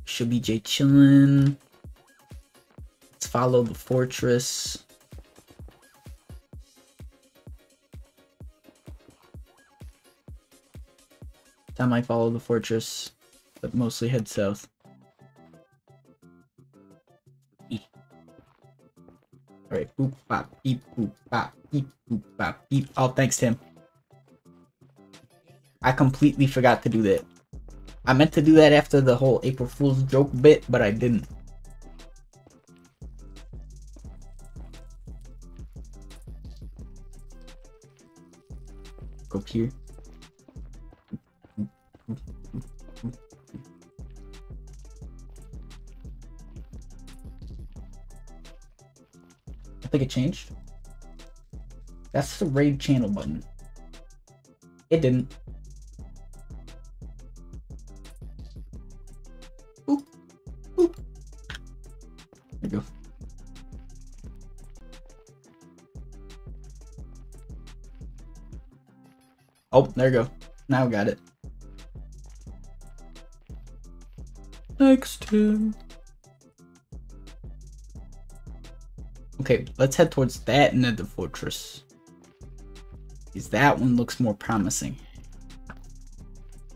Should be Jay chillin'. Let's follow the fortress. I might follow the fortress, but mostly head south. Alright, boop bop beep boop bop beep boop bop beep. Oh, thanks, Tim. I completely forgot to do that. I meant to do that after the whole April Fool's joke bit, but I didn't. Go here. I think it changed. That's the raid channel button. It didn't. There you go. Now got it. Next Tim. Okay, let's head towards that nether fortress. Because that one looks more promising.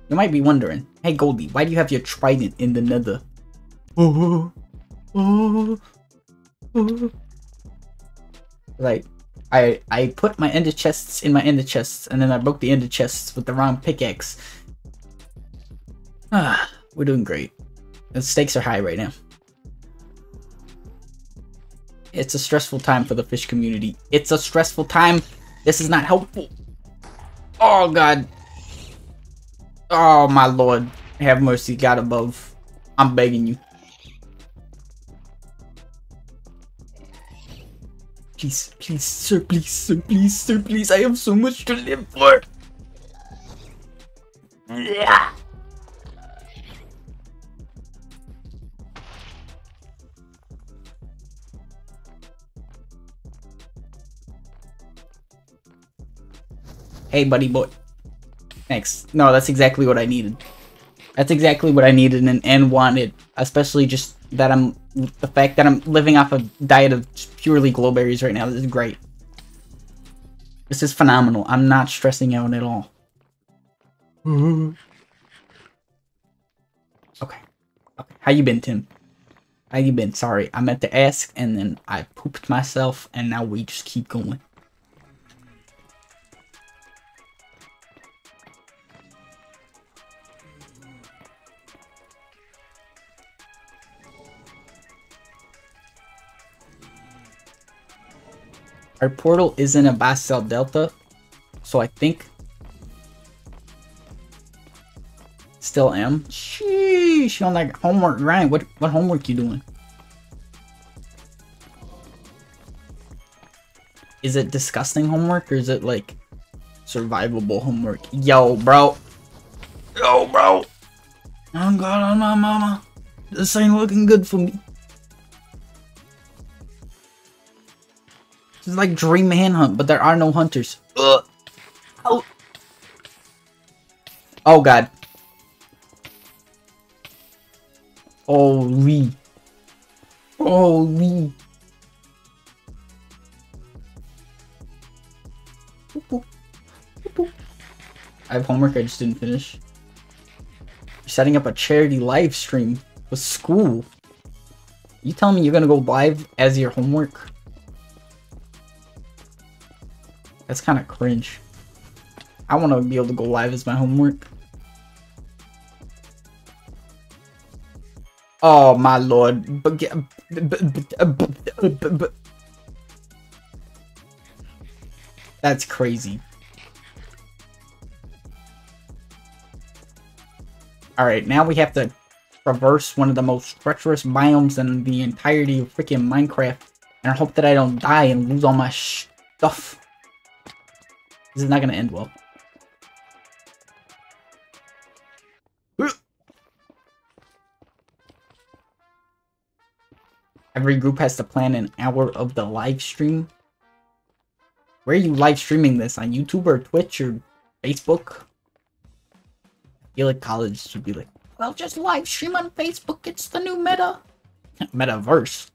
You might be wondering, hey Goldy, why do you have your trident in the nether? Oh, oh, oh. oh. Like, I I put my ender chests in my ender chests, and then I broke the ender chests with the wrong pickaxe. [SIGHS] Ah, we're doing great. The stakes are high right now. It's a stressful time for the fish community. It's a stressful time. This is not helpful. Oh god. Oh my lord. Have mercy, God above. I'm begging you. Please, please, sir, please, sir, please, sir, please. I have so much to live for. Yeah. Hey, buddy boy. Thanks. No, that's exactly what I needed. That's exactly what I needed and, and wanted. Especially just that I'm the fact that I'm living off a diet of purely glowberries right now. This is great. This is phenomenal. I'm not stressing out at all. Mm-hmm. Okay. Okay. How you been, Tim? How you been? Sorry, I meant to ask and then I pooped myself and now we just keep going. Our portal isn't a basalt delta, so I think still am. Sheesh, on like homework grind. What what homework you doing? Is it disgusting homework or is it like survivable homework? Yo, bro. Yo, bro. I'm God oh, on my mama. This ain't looking good for me. This is like Dream Manhunt, but there are no hunters. Ugh. Oh. God. Oh god. Holy. Holy. I have homework I just didn't finish. You're setting up a charity live stream with school. You telling me you're gonna go live as your homework? That's kind of cringe. I want to be able to go live as my homework. Oh my lord. That's crazy. Alright, now we have to traverse one of the most treacherous biomes in the entirety of freaking Minecraft. And I hope that I don't die and lose all my stuff. This is not going to end well. [GASPS] Every group has to plan an hour of the live stream. Where are you live streaming this? On YouTube or Twitch or Facebook? I feel like college should be like, well, just live stream on Facebook. It's the new meta. [LAUGHS] Metaverse.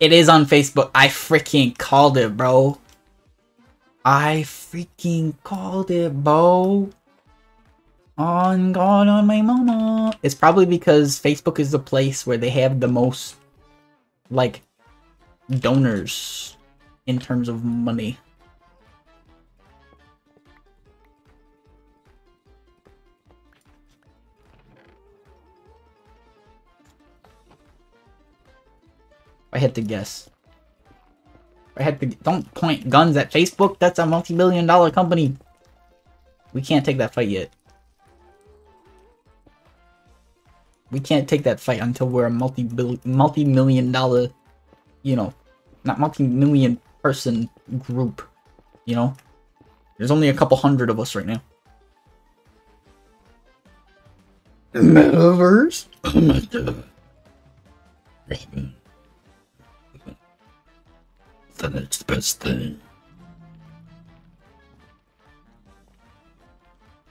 It is on Facebook. I freaking called it, bro. I freaking called it, bro. On God, on my mama. It's probably because Facebook is the place where they have the most, like, donors in terms of money. I had to guess. I had to don't point guns at Facebook. That's a multi-billion dollar company. We can't take that fight yet. We can't take that fight until we're a multi multi-million dollar, you know, not multi-million person group, you know? There's only a couple hundred of us right now. Metaverse? The next best thing.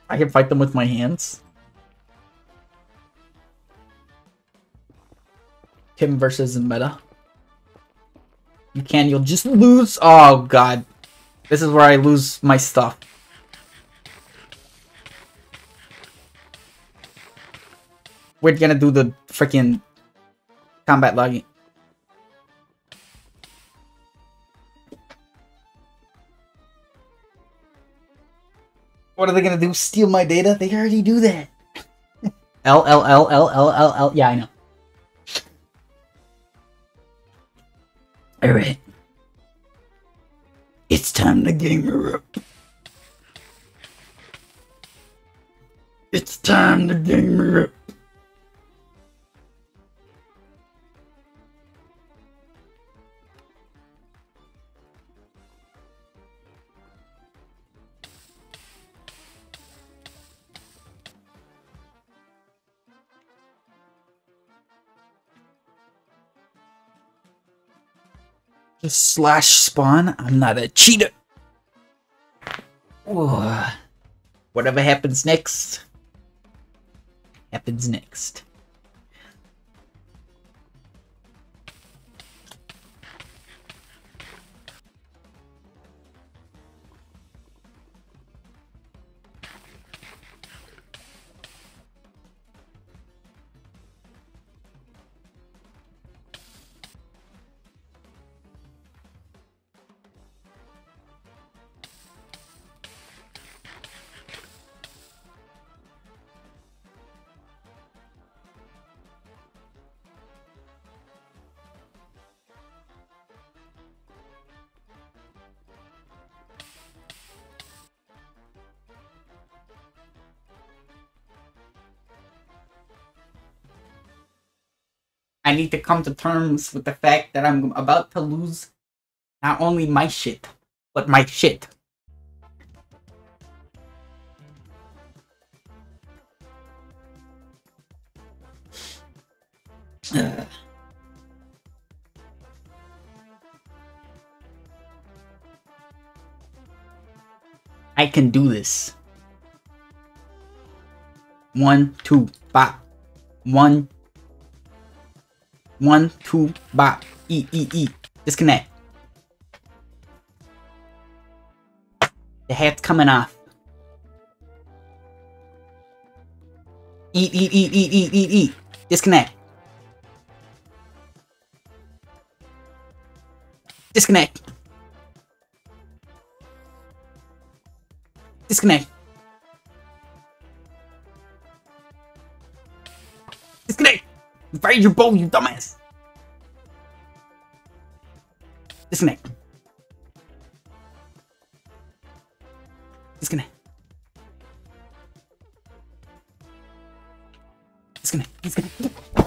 I can fight them with my hands. Tim versus meta. You can, you'll just lose. Oh god. This is where I lose my stuff. we're gonna do the freaking combat logging. What are they gonna do? Steal my data? They already do that. L L L L L L L. Yeah, I know. All right. It's time to gamer up. It's time to gamer up. Just slash spawn. I'm not a cheater. Ooh. Whatever happens next, happens next. Need to come to terms with the fact that I'm about to lose not only my shit, but my shit. [SIGHS] I can do this. One, two. One, one, two, bop. E, E, E. Disconnect. The hat's coming off. Eat, eat, eat, eat, eat, eat, eat. Disconnect. Disconnect. Disconnect. Fired your bow, you dumbass. Disconnect. Disconnect. Disconnect. Disconnect.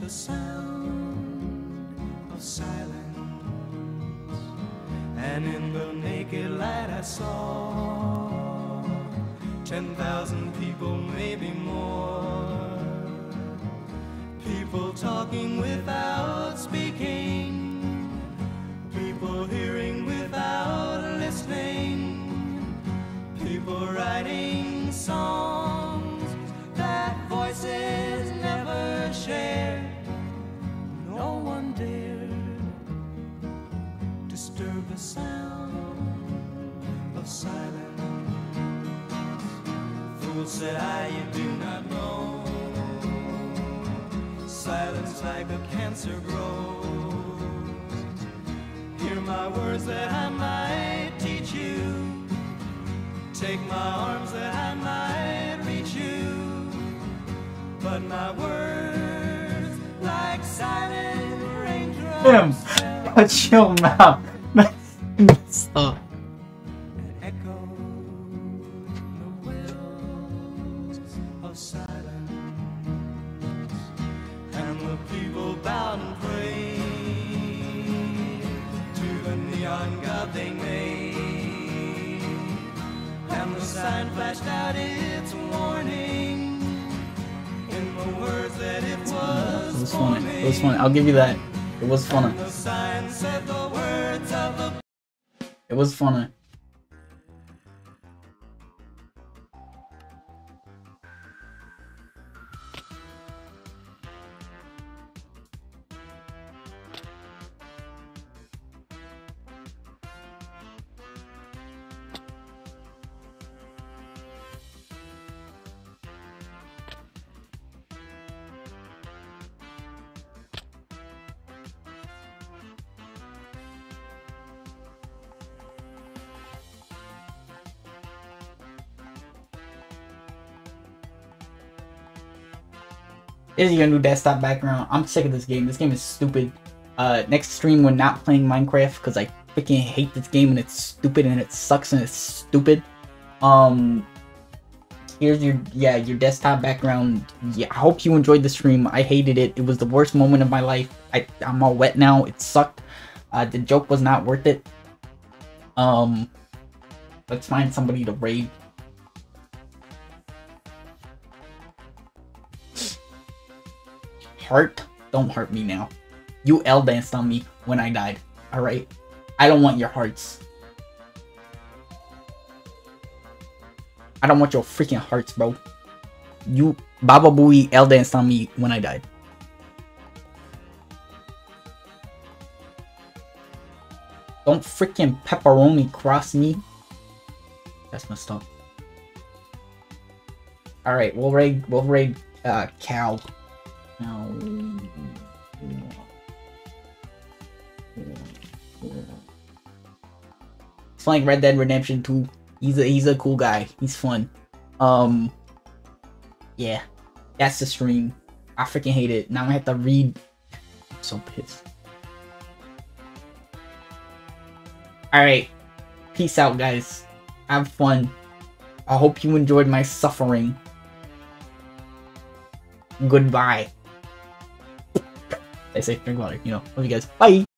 the sound of silence. And in the naked light, I saw ten thousand people, maybe It was was funny. It was forming. funny. I'll give you that. It was funny. The sign said the words of the It was funny. Is your new desktop background. I'm sick of this game. This game is stupid. Uh, next stream we're not playing Minecraft because I freaking hate this game and it's stupid and it sucks and it's stupid. Um, here's your yeah your desktop background. Yeah, I hope you enjoyed the stream. I hated it. It was the worst moment of my life. I I'm all wet now. It sucked. Uh, the joke was not worth it. Um, let's find somebody to raid. Heart, don't hurt me now. You L danced on me when I died. Alright? I don't want your hearts. I don't want your freaking hearts, bro. You Baba Booey L danced on me when I died. Don't freaking pepperoni cross me. That's messed up. Alright, we'll raid we'll raid uh Cal. Now It's like Red Dead Redemption 2. He's a he's a cool guy. He's fun. Um Yeah. That's the stream. I freaking hate it. Now I have to read I'm so pissed. Alright. Peace out guys. Have fun. I hope you enjoyed my suffering. Goodbye. Stay safe, drink water, you know. Love you guys. Bye.